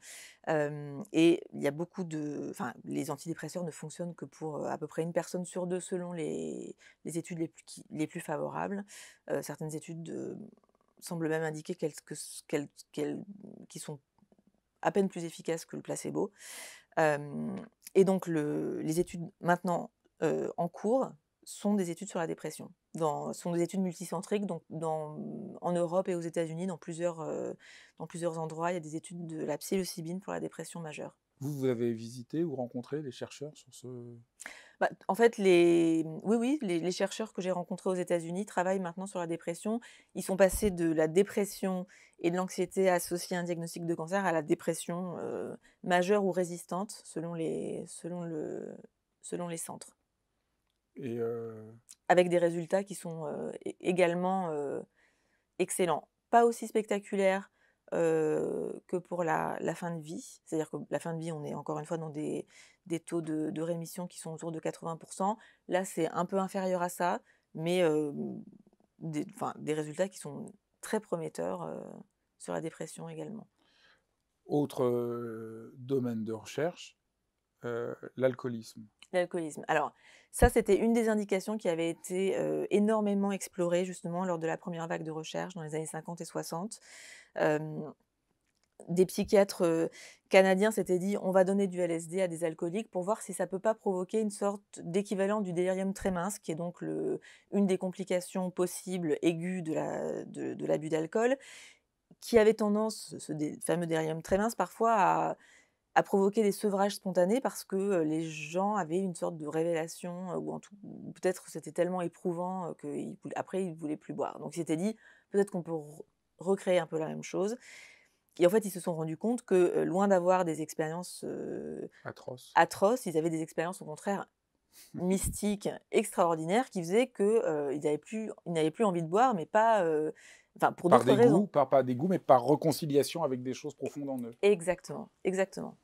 et il y a beaucoup de, enfin, les antidépresseurs ne fonctionnent que pour à peu près une personne sur deux, selon les, les études les plus, les plus favorables. certaines études semble même indiquer qu'elles, qui sont à peine plus efficaces que le placebo. et donc les études maintenant en cours sont des études sur la dépression. Dans, sont des études multicentriques donc en Europe et aux États-Unis, dans plusieurs, dans plusieurs endroits, il y a des études de la psilocybine pour la dépression majeure. Vous, vous avez visité ou rencontré des chercheurs sur ce... Bah, en fait, les... oui, oui, les, chercheurs que j'ai rencontrés aux États-Unis travaillent maintenant sur la dépression. Ils sont passés de la dépression et de l'anxiété associée à un diagnostic de cancer à la dépression euh, majeure ou résistante, selon les, selon le, selon les centres. Et euh Avec des résultats qui sont euh, également excellents. Pas aussi spectaculaires que pour la, fin de vie. C'est-à-dire que la fin de vie, on est encore une fois dans des, taux de, rémission qui sont autour de 80%. Là, c'est un peu inférieur à ça, mais des, des, résultats qui sont très prometteurs sur la dépression également. Autre domaine de recherche, l'alcoolisme. L'alcoolisme. Alors, ça, c'était une des indications qui avait été énormément explorée justement lors de la première vague de recherche dans les années 50 et 60 des psychiatres canadiens s'étaient dit on va donner du LSD à des alcooliques pour voir si ça peut pas provoquer une sorte d'équivalent du délirium mince, qui est donc une des complications possibles aiguës de l'abus d'alcool, qui avait tendance, ce fameux délirium mince, parfois à, à, provoquer des sevrages spontanés parce que les gens avaient une sorte de révélation, ou, peut-être c'était tellement éprouvant qu'après ils ne voulaient plus boire. Donc ils s'étaient dit peut-être qu'on peut recréer un peu la même chose. Et en fait, ils se sont rendus compte que loin d'avoir des expériences atroces. atroces, ils avaient des expériences au contraire mystique extraordinaire qui faisait qu'ils n'avaient plus, plus envie de boire, mais pas... Enfin, pour d'autres raisons. par, pas des goûts, mais par réconciliation avec des choses profondes en eux. Exactement, exactement.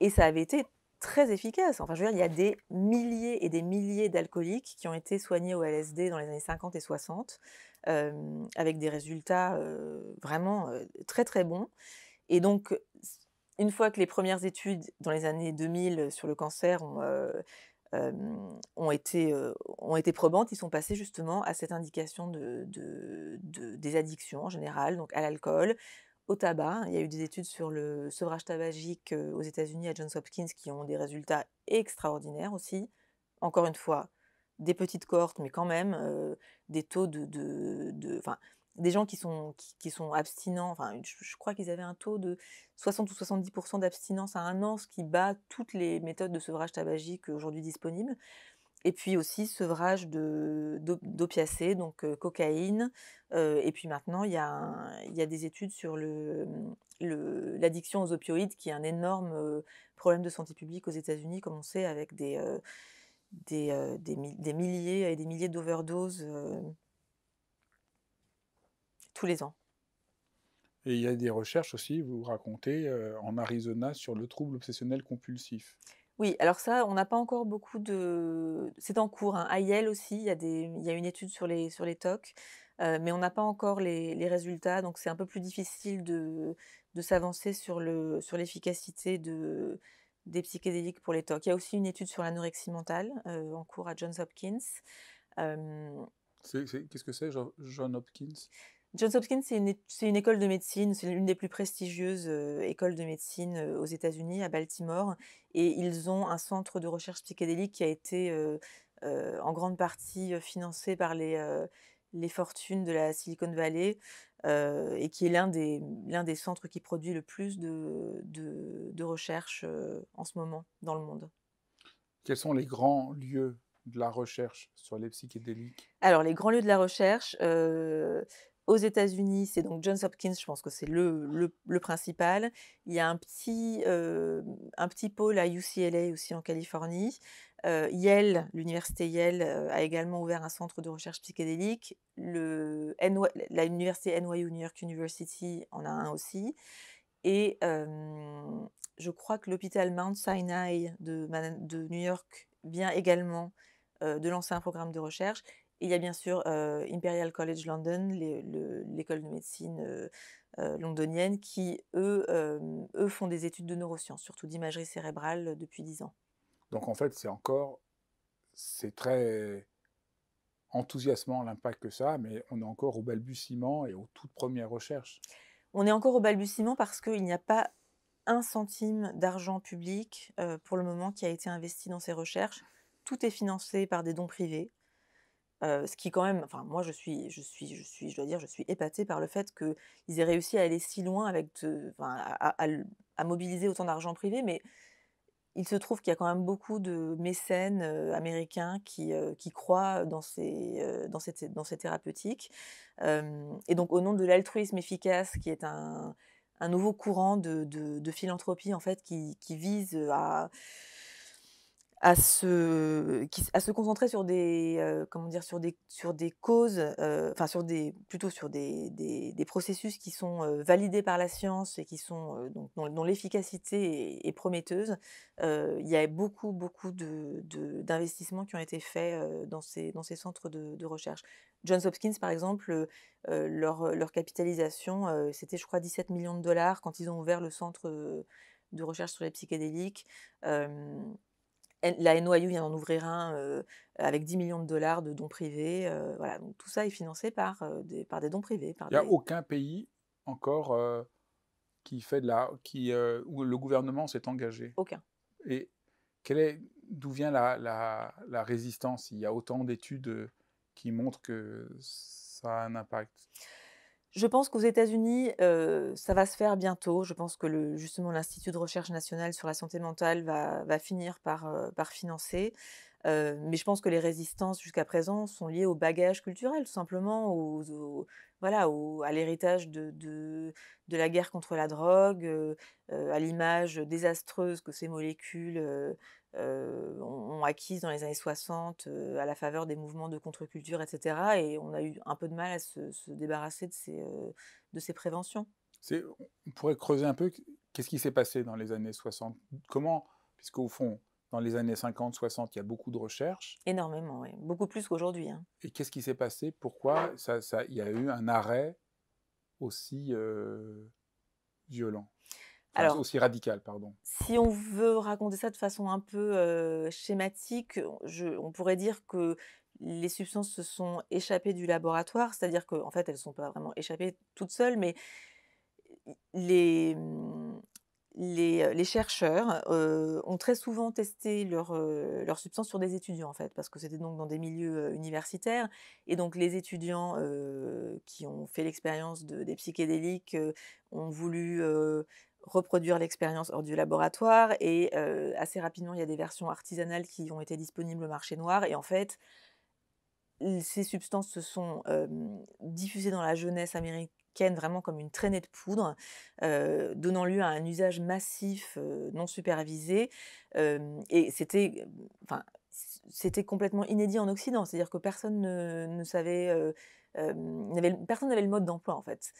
Et ça avait été très efficace. Enfin, je veux dire, il y a des milliers et des milliers d'alcooliques qui ont été soignés au LSD dans les années 50 et 60, avec des résultats vraiment très très bons. Et donc, une fois que les premières études dans les années 2000 sur le cancer ont, été, probantes, ils sont passés justement à cette indication de, de, des addictions en général, donc à l'alcool, au tabac. Il y a eu des études sur le sevrage tabagique aux États-Unis à Johns Hopkins qui ont des résultats extraordinaires aussi. Encore une fois, des petites cohortes, mais quand même des taux de, de, des gens qui sont, qui, sont abstinents, enfin, je, crois qu'ils avaient un taux de 60 ou 70% d'abstinence à un an, ce qui bat toutes les méthodes de sevrage tabagique aujourd'hui disponibles. Et puis aussi sevrage d'opiacés, donc cocaïne. et puis maintenant, il y, a des études sur l'addiction aux opioïdes, qui est un énorme problème de santé publique aux États-Unis, comme on sait, avec des, milliers et des milliers d'overdoses tous les ans. Et il y a des recherches aussi, vous racontez, en Arizona sur le trouble obsessionnel compulsif. Oui, alors ça, on n'a pas encore beaucoup de... C'est en cours. Hein. À Yale aussi, il y, a des... y a une étude sur les, sur les TOC, mais on n'a pas encore les, les résultats, donc c'est un peu plus difficile de, de s'avancer sur l'efficacité sur de, des psychédéliques pour les TOC. Il y a aussi une étude sur l'anorexie mentale en cours à Johns Hopkins. Qu'est-ce que c'est, Johns Hopkins? Johns Hopkins, c'est une, école de médecine, c'est l'une des plus prestigieuses écoles de médecine aux États-Unis, à Baltimore. Et ils ont un centre de recherche psychédélique qui a été en grande partie financé par les, les fortunes de la Silicon Valley et qui est l'un des, des centres qui produit le plus de, de, de recherche en ce moment dans le monde. Quels sont les grands lieux de la recherche sur les psychédéliques? Alors, les grands lieux de la recherche, aux États-Unis, c'est donc Johns Hopkins, je pense que c'est le, principal. Il y a un petit, euh, un petit pôle à UCLA aussi en Californie. Euh, Yale, l'université Yale euh, a également ouvert un centre de recherche psychédélique. Le la université NYU, New York University, en a un aussi. Et je crois que l'hôpital Mount Sinai de, New York vient également de lancer un programme de recherche il y a bien sûr Imperial College London, l'école de médecine londonienne, qui, eux, eux, font des études de neurosciences, surtout d'imagerie cérébrale depuis 10 ans. Donc en fait, c'est encore, c'est très enthousiasmant l'impact que ça a, mais on est encore au balbutiement et aux toutes premières recherches. On est encore au balbutiement parce qu'il n'y a pas un centime d'argent public pour le moment qui a été investi dans ces recherches. Tout est financé par des dons privés ce qui quand même, enfin moi je suis, je suis, je suis, je dois dire, je suis épatée par le fait qu'ils aient réussi à aller si loin avec, à, mobiliser autant d'argent privé, mais il se trouve qu'il y a quand même beaucoup de mécènes américains qui, croient dans ces, dans cette, dans ces thérapeutiques. et donc au nom de l'altruisme efficace, qui est un, nouveau courant de, de, philanthropie en fait, qui vise à à se, à se concentrer sur des, comment dire, sur des, sur des causes, enfin sur plutôt sur des, des, processus qui sont validés par la science et qui sont donc, dont, l'efficacité est, prometteuse. il y a beaucoup, beaucoup de, d'investissements qui ont été faits dans, ces, dans ces centres de, recherche. Johns Hopkins, par exemple, leur, leur capitalisation, c'était je crois 17 millions de dollars quand ils ont ouvert le centre de recherche sur les psychédéliques la NYU vient d'en ouvrir un avec 10 millions de dollars de dons privés. voilà, donc tout ça est financé par, des, par des dons privés. Il n'y a aucun pays encore qui fait de la, qui, où le gouvernement s'est engagé. Aucun. Et est, d'où vient la, la, la, résistance? Il y a autant d'études qui montrent que ça a un impact. Je pense qu'aux États-Unis, ça va se faire bientôt. Je pense que le, justement l'Institut de recherche nationale sur la santé mentale va, finir par, financer. mais je pense que les résistances jusqu'à présent sont liées au bagage culturel, tout simplement, voilà, à l'héritage de, la guerre contre la drogue, à l'image désastreuse que ces molécules ont, acquise dans les années 60 à la faveur des mouvements de contre-culture, etc. Et on a eu un peu de mal à se, se débarrasser de ces, de ces préventions. On pourrait creuser un peu, qu'est-ce qui s'est passé dans les années 60 Comment, puisqu'au fond, dans les années 50, 60, il y a beaucoup de recherches. Énormément, oui. Beaucoup plus qu'aujourd'hui. Hein. Et qu'est-ce qui s'est passé? Pourquoi ça, ça, il y a eu un arrêt aussi euh, Alors, aussi radical, pardon. Si on veut raconter ça de façon un peu euh, schématique, je, on pourrait dire que les substances se sont échappées du laboratoire, c'est-à-dire qu'en en fait, elles ne sont pas vraiment échappées toutes seules, mais les, les, chercheurs ont très souvent testé leurs leur substances sur des étudiants, en fait, parce que c'était donc dans des milieux universitaires. Et donc, les étudiants qui ont fait l'expérience de, des psychédéliques ont voulu reproduire l'expérience hors du laboratoire. Et assez rapidement, il y a des versions artisanales qui ont été disponibles au marché noir. Et en fait, ces substances se sont diffusées dans la jeunesse américaine vraiment comme une traînée de poudre, donnant lieu à un usage massif non supervisé. et c'était, c'était complètement inédit en Occident, c'est-à-dire que personne ne, savait. personne n'avait le mode d'emploi en fait.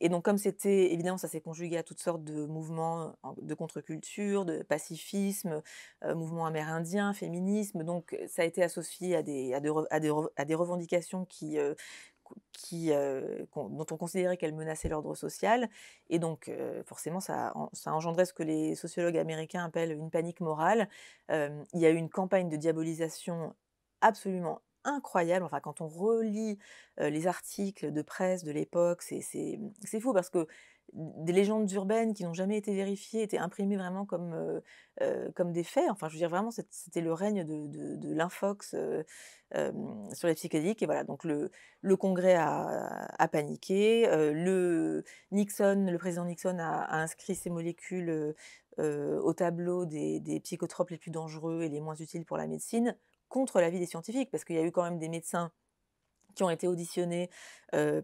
et donc comme c'était, évidemment, ça s'est conjugué à toutes sortes de mouvements de contre-culture, de pacifisme, mouvements amérindiens, féminisme, donc ça a été associé à des, à à des revendications qui, euh, dont on considérait qu'elle menaçait l'ordre social. Et donc, euh, forcément, ça, ça engendrait ce que les sociologues américains appellent une panique morale. Euh, il y a eu une campagne de diabolisation absolument incroyable. Enfin, quand on relit les articles de presse de l'époque, c'est fou parce que des légendes urbaines qui n'ont jamais été vérifiées étaient imprimées vraiment comme, comme des faits. Enfin, je veux dire, vraiment, c'était le règne de, l'infox sur les psychédéliques. Et voilà, donc le, Congrès a, a paniqué. le Nixon, le président Nixon a, inscrit ces molécules au tableau des, des psychotropes les plus dangereux et les moins utiles pour la médecine contre l'avis des scientifiques, parce qu'il y a eu quand même des médecins qui ont été auditionnés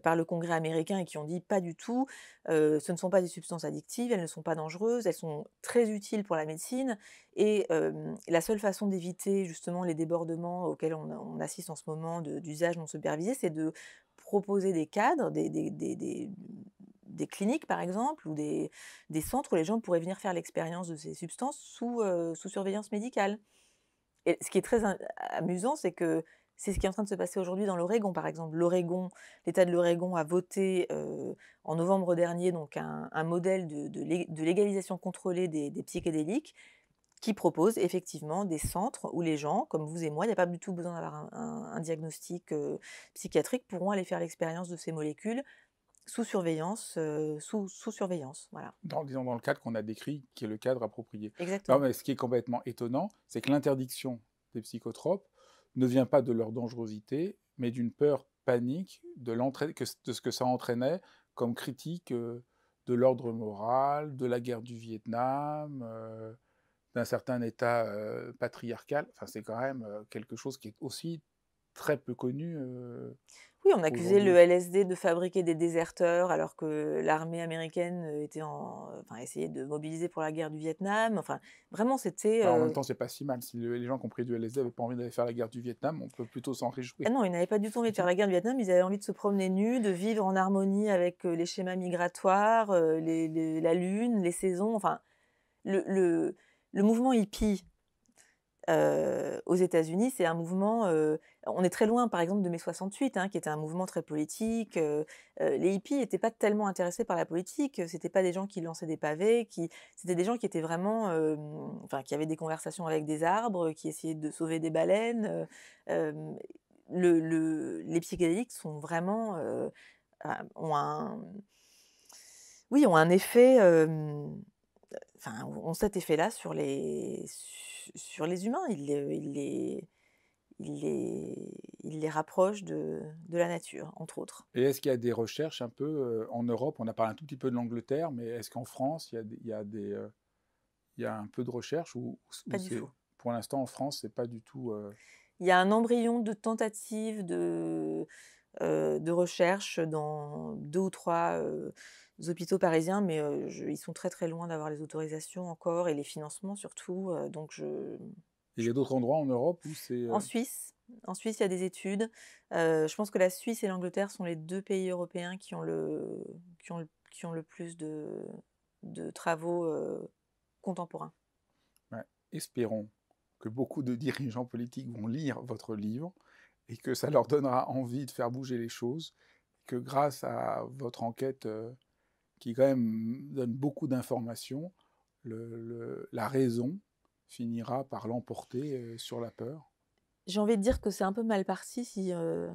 par le Congrès américain et qui ont dit pas du tout, ce ne sont pas des substances addictives, elles ne sont pas dangereuses, elles sont très utiles pour la médecine et la seule façon d'éviter justement les débordements auxquels on, assiste en ce moment d'usage non supervisé, c'est de proposer des cadres, des, cliniques par exemple, ou des, centres où les gens pourraient venir faire l'expérience de ces substances sous, sous surveillance médicale. Et ce qui est très amusant, c'est que c'est ce qui est en train de se passer aujourd'hui dans l'Oregon, par exemple. L'Oregon, l'État de l'Oregon a voté en novembre dernier donc un, modèle de, légalisation contrôlée des, psychédéliques qui propose effectivement des centres où les gens, comme vous et moi, il n'y a pas du tout besoin d'avoir un, diagnostic psychiatrique, pourront aller faire l'expérience de ces molécules sous surveillance, sous, sous, surveillance, voilà. Dans, disons, dans le cadre qu'on a décrit, qui est le cadre approprié. Exactement. mais ce qui est complètement étonnant, c'est que l'interdiction des psychotropes ne vient pas de leur dangerosité, mais d'une peur panique de, ce que ça entraînait comme critique euh, de l'ordre moral, de la guerre du Vietnam, euh, d'un certain État euh, patriarcal. Enfin, c'est quand même quelque chose qui est aussi très peu connu. Oui, on accusait le LSD de fabriquer des déserteurs alors que l'armée américaine était en, enfin, essayait de mobiliser pour la guerre du Vietnam. Enfin, vraiment, c'était. Bah, en même temps, c'est pas si mal. Si les gens qui ont pris du LSD n'avaient pas envie d'aller faire la guerre du Vietnam, on peut plutôt s'en réjouir. Ah non, ils n'avaient pas du tout envie de faire la guerre du Vietnam. Ils avaient envie de se promener nus, de vivre en harmonie avec les schémas migratoires, les, la lune, les saisons. Enfin, le, le, le mouvement hippie aux États-Unis, c'est un mouvement. on est très loin, par exemple, de mai 68, hein, qui était un mouvement très politique. les hippies n'étaient pas tellement intéressés par la politique. C'était pas des gens qui lançaient des pavés. Qui, c'était des gens qui étaient vraiment, enfin, qui avaient des conversations avec des arbres, qui essayaient de sauver des baleines. Le, les psychédéliques sont vraiment ont un, oui, ont un effet. Enfin, ont cet effet-là sur les les humains, il les, il les, il les, il les rapproche de, de, la nature, entre autres. Et est-ce qu'il y a des recherches un peu euh, en Europe? On a parlé un tout petit peu de l'Angleterre, mais est-ce qu'en France, il y a, il y a des, euh, il y a un peu de recherche ou, Pas du tout. Pour l'instant, en France, c'est pas du tout. Euh il y a un embryon de tentative de de recherche dans deux ou trois hôpitaux parisiens, mais ils sont très très loin d'avoir les autorisations encore et les financements surtout. donc je. Il y a d'autres endroits en Europe où c'est. En Suisse. En Suisse, il y a des études. je pense que la Suisse et l'Angleterre sont les deux pays européens qui ont le, qui ont le, qui ont le plus de, de travaux contemporains. Espérons que beaucoup de dirigeants politiques vont lire votre livre et que ça leur donnera envie de faire bouger les choses, que grâce à votre enquête qui quand même donne beaucoup d'informations, la raison finira par l'emporter sur la peur J'ai envie de dire que c'est un peu mal parti si,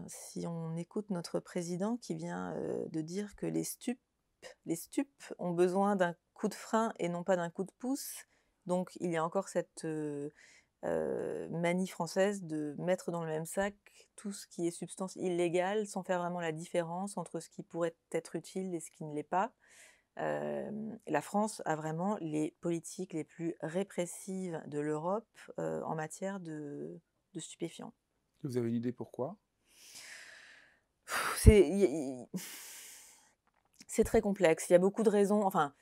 si on écoute notre président qui vient de dire que les stupes, les stupes ont besoin d'un coup de frein et non pas d'un coup de pouce. Donc il y a encore cette manie française de mettre dans le même sac tout ce qui est substance illégale sans faire vraiment la différence entre ce qui pourrait être utile et ce qui ne l'est pas. la France a vraiment les politiques les plus répressives de l'Europe en matière de, stupéfiants. Vous avez une idée pourquoi? C'est très complexe. Il y a beaucoup de raisons. Enfin,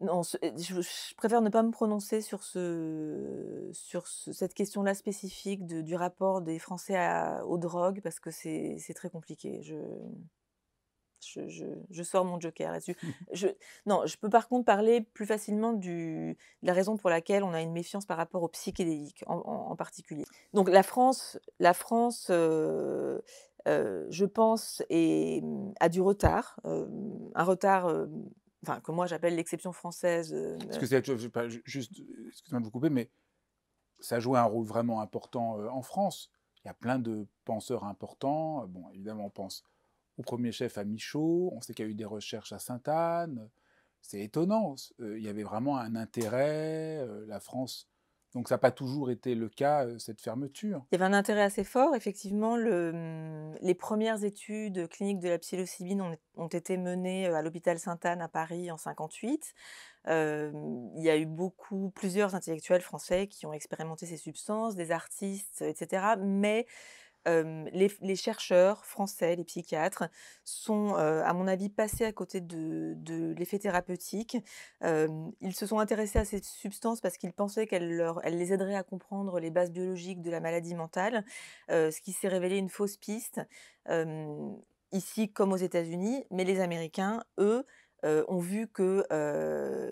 non, je, préfère ne pas me prononcer sur, ce, sur cette question-là spécifique de, du rapport des Français aux drogues parce que c'est très compliqué. Je, je, je, sors mon joker là-dessus. je, non, je peux par contre parler plus facilement du, de la raison pour laquelle on a une méfiance par rapport aux psychédéliques en, particulier. Donc la France, la France euh, euh, je pense, est, a du retard, euh, un retard enfin, que moi j'appelle l'exception française. Euh, Parce que c'est juste, excusez-moi de vous couper, mais ça a joué un rôle vraiment important euh, en France. Il y a plein de penseurs importants. Bon, évidemment, on pense au premier chef à Michaud. On sait qu'il y a eu des recherches à Sainte-Anne. C'est étonnant. Euh, il y avait vraiment un intérêt. la France donc ça n'a pas toujours été le cas, cette fermeture. Il y avait un intérêt assez fort. Effectivement, mmh, les premières études cliniques de la psilocybine ont, été menées à l'hôpital Sainte-Anne à Paris en 58. il y a eu beaucoup, plusieurs intellectuels français qui ont expérimenté ces substances, des artistes, etc. Mais les, chercheurs français, les psychiatres, sont, à mon avis, passés à côté de, l'effet thérapeutique. ils se sont intéressés à ces substances parce qu'ils pensaient qu'elles les aideraient à comprendre les bases biologiques de la maladie mentale, ce qui s'est révélé une fausse piste, ici comme aux États-Unis. Mais les Américains, eux, ont vu que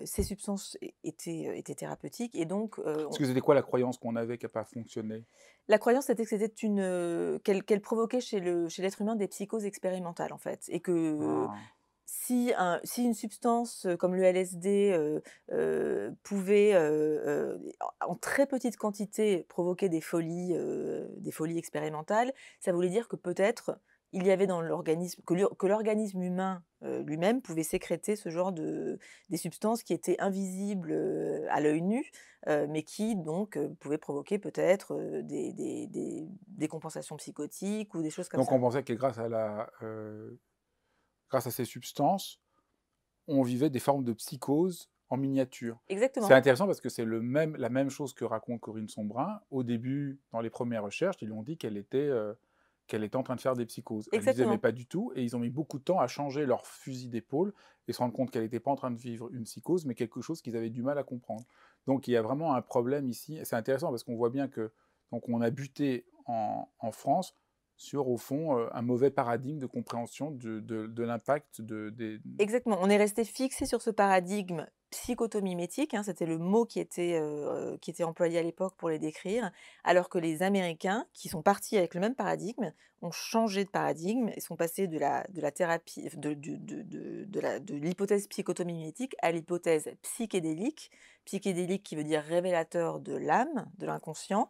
ces substances étaient, étaient, thérapeutiques et donc. Parce que c'était quoi la croyance qu'on avait qui n'a pas fonctionné? La croyance c'était que c'était une qu'elle provoquait chez le chez l'être humain des psychoses expérimentales en fait et que ah. si, un, si, une substance comme le LSD pouvait, en très petite quantité, provoquer des folies, des folies expérimentales, ça voulait dire que peut-être il y avait dans l'organisme que l'organisme humain lui-même pouvait sécréter ce genre de des substances qui étaient invisibles à l'œil nu, mais qui donc pouvaient provoquer peut-être des, des, des, compensations psychotiques ou des choses comme ça. Donc on pensait que grâce à la grâce à ces substances, on vivait des formes de psychose en miniature. Exactement. C'est intéressant parce que c'est le même, la même chose que raconte Corinne Sombrin. Au début, dans les premières recherches, ils lui ont dit qu'elle était qu'elle était en train de faire des psychoses. Elle disait mais pas du tout, et ils ont mis beaucoup de temps à changer leur fusil d'épaule et se rendre compte qu'elle n'était pas en train de vivre une psychose, mais quelque chose qu'ils avaient du mal à comprendre. Donc il y a vraiment un problème ici. C'est intéressant parce qu'on voit bien que donc on a buté en, en France sur, au fond, euh, un mauvais paradigme de compréhension de, de, de l'impact de, des... Exactement. On est resté fixé sur ce paradigme psychotomimétique, hein, c'était le mot qui était, euh, qui était employé à l'époque pour les décrire, alors que les Américains, qui sont partis avec le même paradigme, ont changé de paradigme et sont passés de la, de la thérapie, de, de, de, de l'hypothèse psychotomimétique à l'hypothèse psychédélique, psychédélique qui veut dire révélateur de l'âme, de l'inconscient.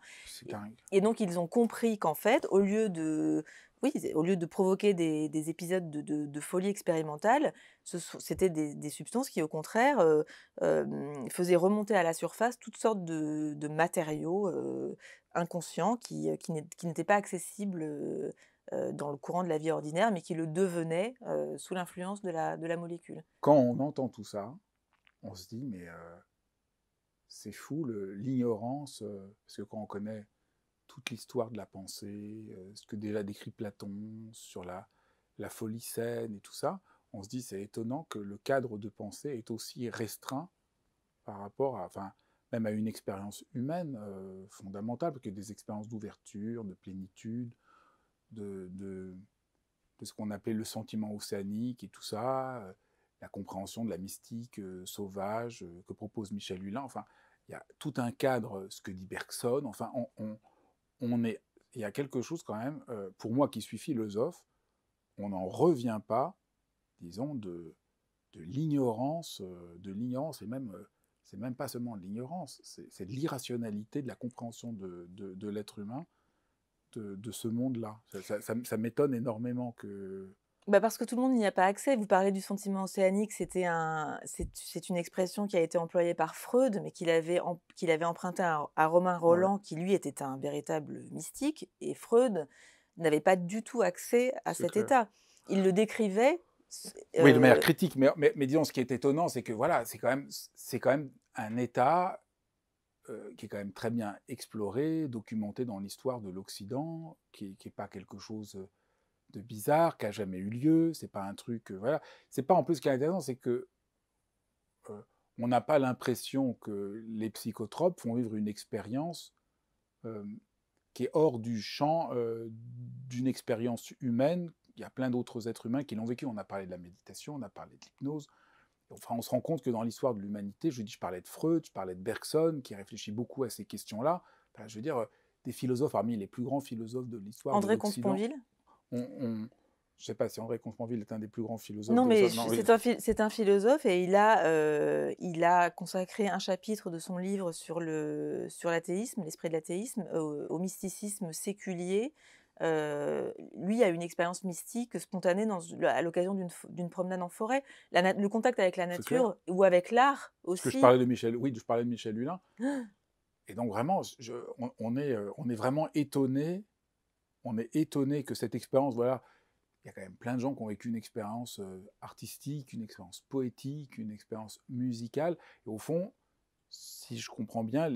Et donc ils ont compris qu'en fait, au lieu de oui, au lieu de provoquer des, épisodes de, folie expérimentale, c'était des, substances qui, au contraire, faisaient remonter à la surface toutes sortes de, matériaux inconscients qui, qui n'étaient pas accessibles dans le courant de la vie ordinaire, mais qui le devenaient sous l'influence de la, de la molécule. Quand on entend tout ça, on se dit, mais c'est fou l'ignorance, parce que quand on connaît toute l'histoire de la pensée, ce que déjà décrit Platon sur la, folie saine et tout ça, on se dit c'est étonnant que le cadre de pensée est aussi restreint par rapport à, enfin, même à une expérience humaine fondamentale, que des expériences d'ouverture, de plénitude, de, ce qu'on appelait le sentiment océanique et tout ça, la compréhension de la mystique sauvage que propose Michel Hulin. Enfin, il y a tout un cadre, ce que dit Bergson. Enfin, on, est, il y a quelque chose quand même, pour moi qui suis philosophe, on n'en revient pas, disons, de, l'ignorance, de l'ignorance, et même, c'est même pas seulement de l'ignorance, c'est de l'irrationalité de la compréhension de, l'être humain, de, ce monde-là. Ça m'étonne énormément que, bah parce que tout le monde n'y a pas accès. Vous parlez du sentiment océanique, c'était un, c'est une expression qui a été employée par Freud, mais qu'il avait, qu'il avait emprunté à, Romain Roland, qui lui était un véritable mystique, et Freud n'avait pas du tout accès à cet état. Il le décrivait. Oui, de manière euh, critique, mais, mais, disons, ce qui est étonnant, c'est que voilà, c'est quand même, quand même un état euh, qui est quand même très bien exploré, documenté dans l'histoire de l'Occident, qui n'est pas quelque chose de bizarre qui a jamais eu lieu. C'est pas un truc, euh, voilà. C'est pas en plus ce qui est intéressant, c'est que euh, on n'a pas l'impression que les psychotropes font vivre une expérience euh, qui est hors du champ d'une expérience humaine. Il y a plein d'autres êtres humains qui l'ont vécu. On a parlé de la méditation, on a parlé de l'hypnose. Enfin, on se rend compte que dans l'histoire de l'humanité, je dis, je parlais de Freud, je parlais de Bergson, qui réfléchit beaucoup à ces questions-là. je veux dire, des philosophes parmi les plus grands philosophes de l'histoire. André Je ne sais pas si André Comte-Sponville est un des plus grands philosophes. Non, mais c'est un, philosophe et il a, euh, il a consacré un chapitre de son livre sur l'athéisme, l'esprit de l'athéisme, au, mysticisme séculier. Euh, lui a une expérience mystique spontanée dans, à l'occasion d'une promenade en forêt. le contact avec la nature ou avec l'art aussi. que je parlais de Michel, oui, je parlais de Michel Hulin. et donc vraiment, on, est, euh, on est vraiment étonné on est étonné que cette expérience, voilà, il y a quand même plein de gens qui ont vécu une expérience euh, artistique, une expérience poétique, une expérience musicale. Et au fond, si je comprends bien,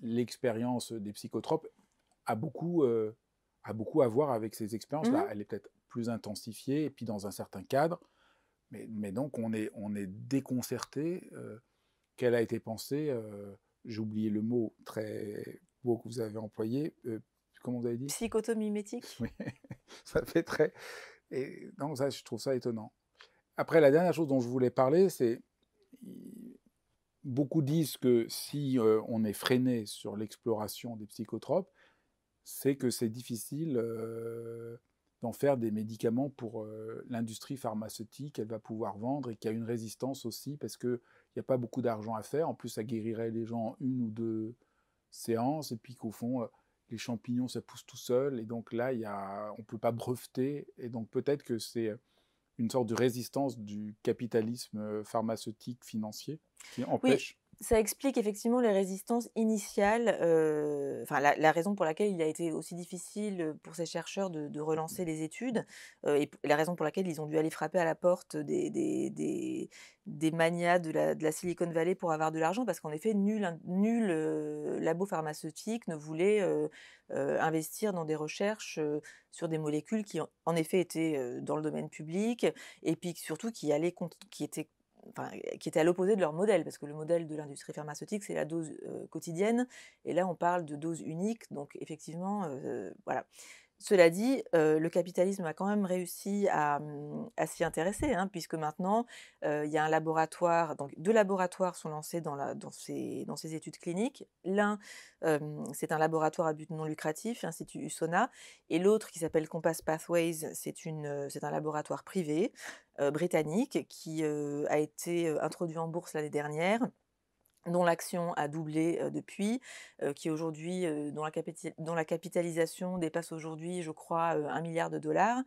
l'expérience des psychotropes a beaucoup, euh, a beaucoup à voir avec ces expériences-là. Mmh Elle est peut-être plus intensifiée et puis dans un certain cadre. Mais, mais donc, on est, on est déconcerté. Euh, qu'elle a été pensée, j'ai oublié le mot très beau que vous avez employé, comment vous avez dit Psychotomimétique. Oui, ça fait très. Et donc, ça, je trouve ça étonnant. Après, la dernière chose dont je voulais parler, c'est. Beaucoup disent que si euh, on est freiné sur l'exploration des psychotropes, c'est que c'est difficile euh, d'en faire des médicaments pour euh, l'industrie pharmaceutique. Elle va pouvoir vendre et qu'il y a une résistance aussi parce qu'il n'y a pas beaucoup d'argent à faire. En plus, ça guérirait les gens en une ou deux séances et puis qu'au fond, les champignons, ça pousse tout seul, et donc là, y a, on ne peut pas breveter, et donc peut-être que c'est une sorte de résistance du capitalisme pharmaceutique financier qui empêche ça explique effectivement les résistances initiales, euh, la, raison pour laquelle il a été aussi difficile pour ces chercheurs de, relancer les études, euh, et la raison pour laquelle ils ont dû aller frapper à la porte des, des, des, des manias de la, de la, Silicon Valley pour avoir de l'argent, parce qu'en effet, nul, nul euh, labo pharmaceutique ne voulait investir dans des recherches sur des molécules qui en effet étaient dans le domaine public, et puis surtout qui, allaient, qui étaient qui étaient à l'opposé de leur modèle, parce que le modèle de l'industrie pharmaceutique, c'est la dose quotidienne, et là on parle de dose unique, donc effectivement, voilà. Cela dit, le capitalisme a quand même réussi à, mmh, s'y intéresser, hein, puisque maintenant, il y a un laboratoire, donc deux laboratoires sont lancés dans, la, dans, ces, dans ces études cliniques. L'un, c'est un laboratoire à but non lucratif, l'Institut USONA, et l'autre, qui s'appelle Compass Pathways, c'est un laboratoire privé britannique qui a été introduit en bourse l'année dernière dont l'action a doublé depuis, qui aujourd'hui, dont, la capitalisation dépasse aujourd'hui, je crois, un milliard de dollars.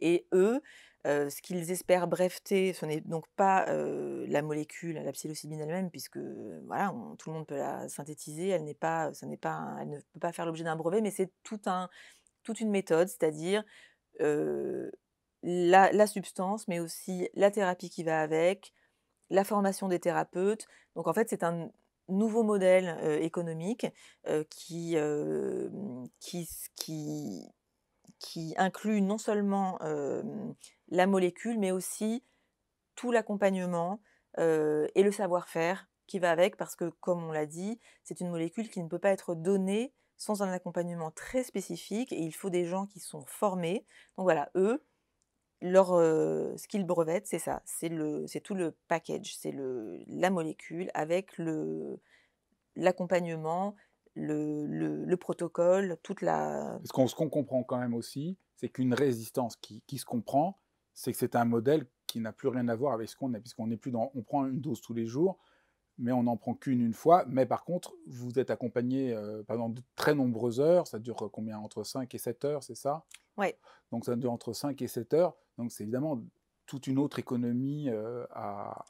Et eux, ce qu'ils espèrent breveter, ce n'est donc pas la molécule, la psilocybine elle-même, puisque voilà, tout le monde peut la synthétiser, elle, pas, ça pas, elle ne peut pas faire l'objet d'un brevet, mais c'est tout un, toute une méthode, c'est-à-dire la, substance, mais aussi la thérapie qui va avec, la formation des thérapeutes. Donc en fait, c'est un, nouveau modèle économique qui, qui, qui, inclut non seulement la molécule, mais aussi tout l'accompagnement et le savoir-faire qui va avec, parce que, comme on l'a dit, c'est une molécule qui ne peut pas être donnée sans un accompagnement très spécifique, et il faut des gens qui sont formés. Donc voilà, eux, leur, ce qu'ils brevettent, c'est ça, c'est tout le package, c'est la molécule avec l'accompagnement, le, le, protocole, toute la... Ce qu'on comprend quand même aussi, c'est qu'une résistance qui, qui, se comprend, c'est que c'est un modèle qui n'a plus rien à voir avec ce qu'on a, puisqu'on n'est plus dans... On prend une dose tous les jours, mais on n'en prend qu'une une fois. Mais par contre, vous êtes accompagné pendant de très nombreuses heures, ça dure combien Entre 5 et 7 heures, c'est ça? Donc ça dure entre 5 et 7 heures. Donc c'est évidemment toute une autre économie à,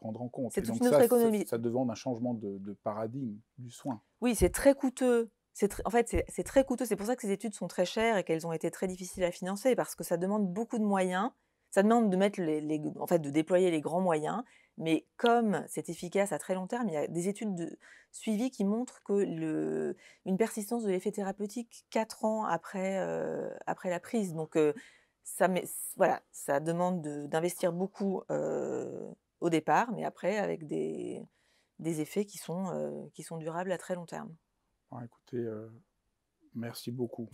prendre en compte. C'est toute une autre économie. Ça, demande un changement de, paradigme du soin. Oui, c'est très coûteux. en fait, c'est très coûteux. C'est pour ça que ces études sont très chères et qu'elles ont été très difficiles à financer parce que ça demande beaucoup de moyens. Ça demande de mettre les, en fait, de déployer les grands moyens. Mais comme c'est efficace à très long terme, il y a des études de suivi qui montrent que une persistance de l'effet thérapeutique 4 ans après, après la prise. Donc, ça, voilà, ça demande d'investir beaucoup au départ, mais après avec des, des effets qui sont, qui sont durables à très long terme. écoutez, merci beaucoup.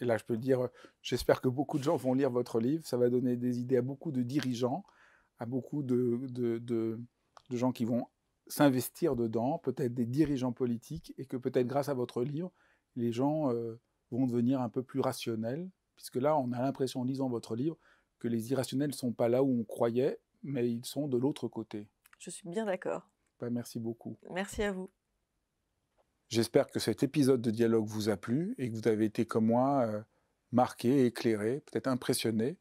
Et là, je peux dire, j'espère que beaucoup de gens vont lire votre livre. Ça va donner des idées à beaucoup de dirigeants, à beaucoup de, de, de, de gens qui vont s'investir dedans, peut-être des dirigeants politiques, et que peut-être grâce à votre livre, les gens vont devenir un peu plus rationnels puisque là, on a l'impression, en lisant votre livre, que les irrationnels ne sont pas là où on croyait, mais ils sont de l'autre côté. Je suis bien d'accord. Ben, merci beaucoup. Merci à vous. J'espère que cet épisode de dialogue vous a plu et que vous avez été comme moi euh, marqué, éclairé, peut-être impressionné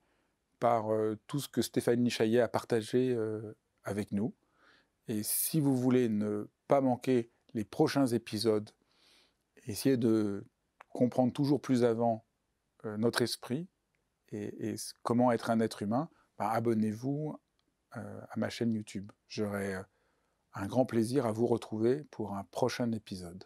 par tout ce que Stéphanie Chaillet a partagé avec nous. Et si vous voulez ne pas manquer les prochains épisodes, essayez de comprendre toujours plus avant notre esprit et, comment être un être humain, ben, abonnez-vous à ma chaîne YouTube. J'aurai un grand plaisir à vous retrouver pour un prochain épisode.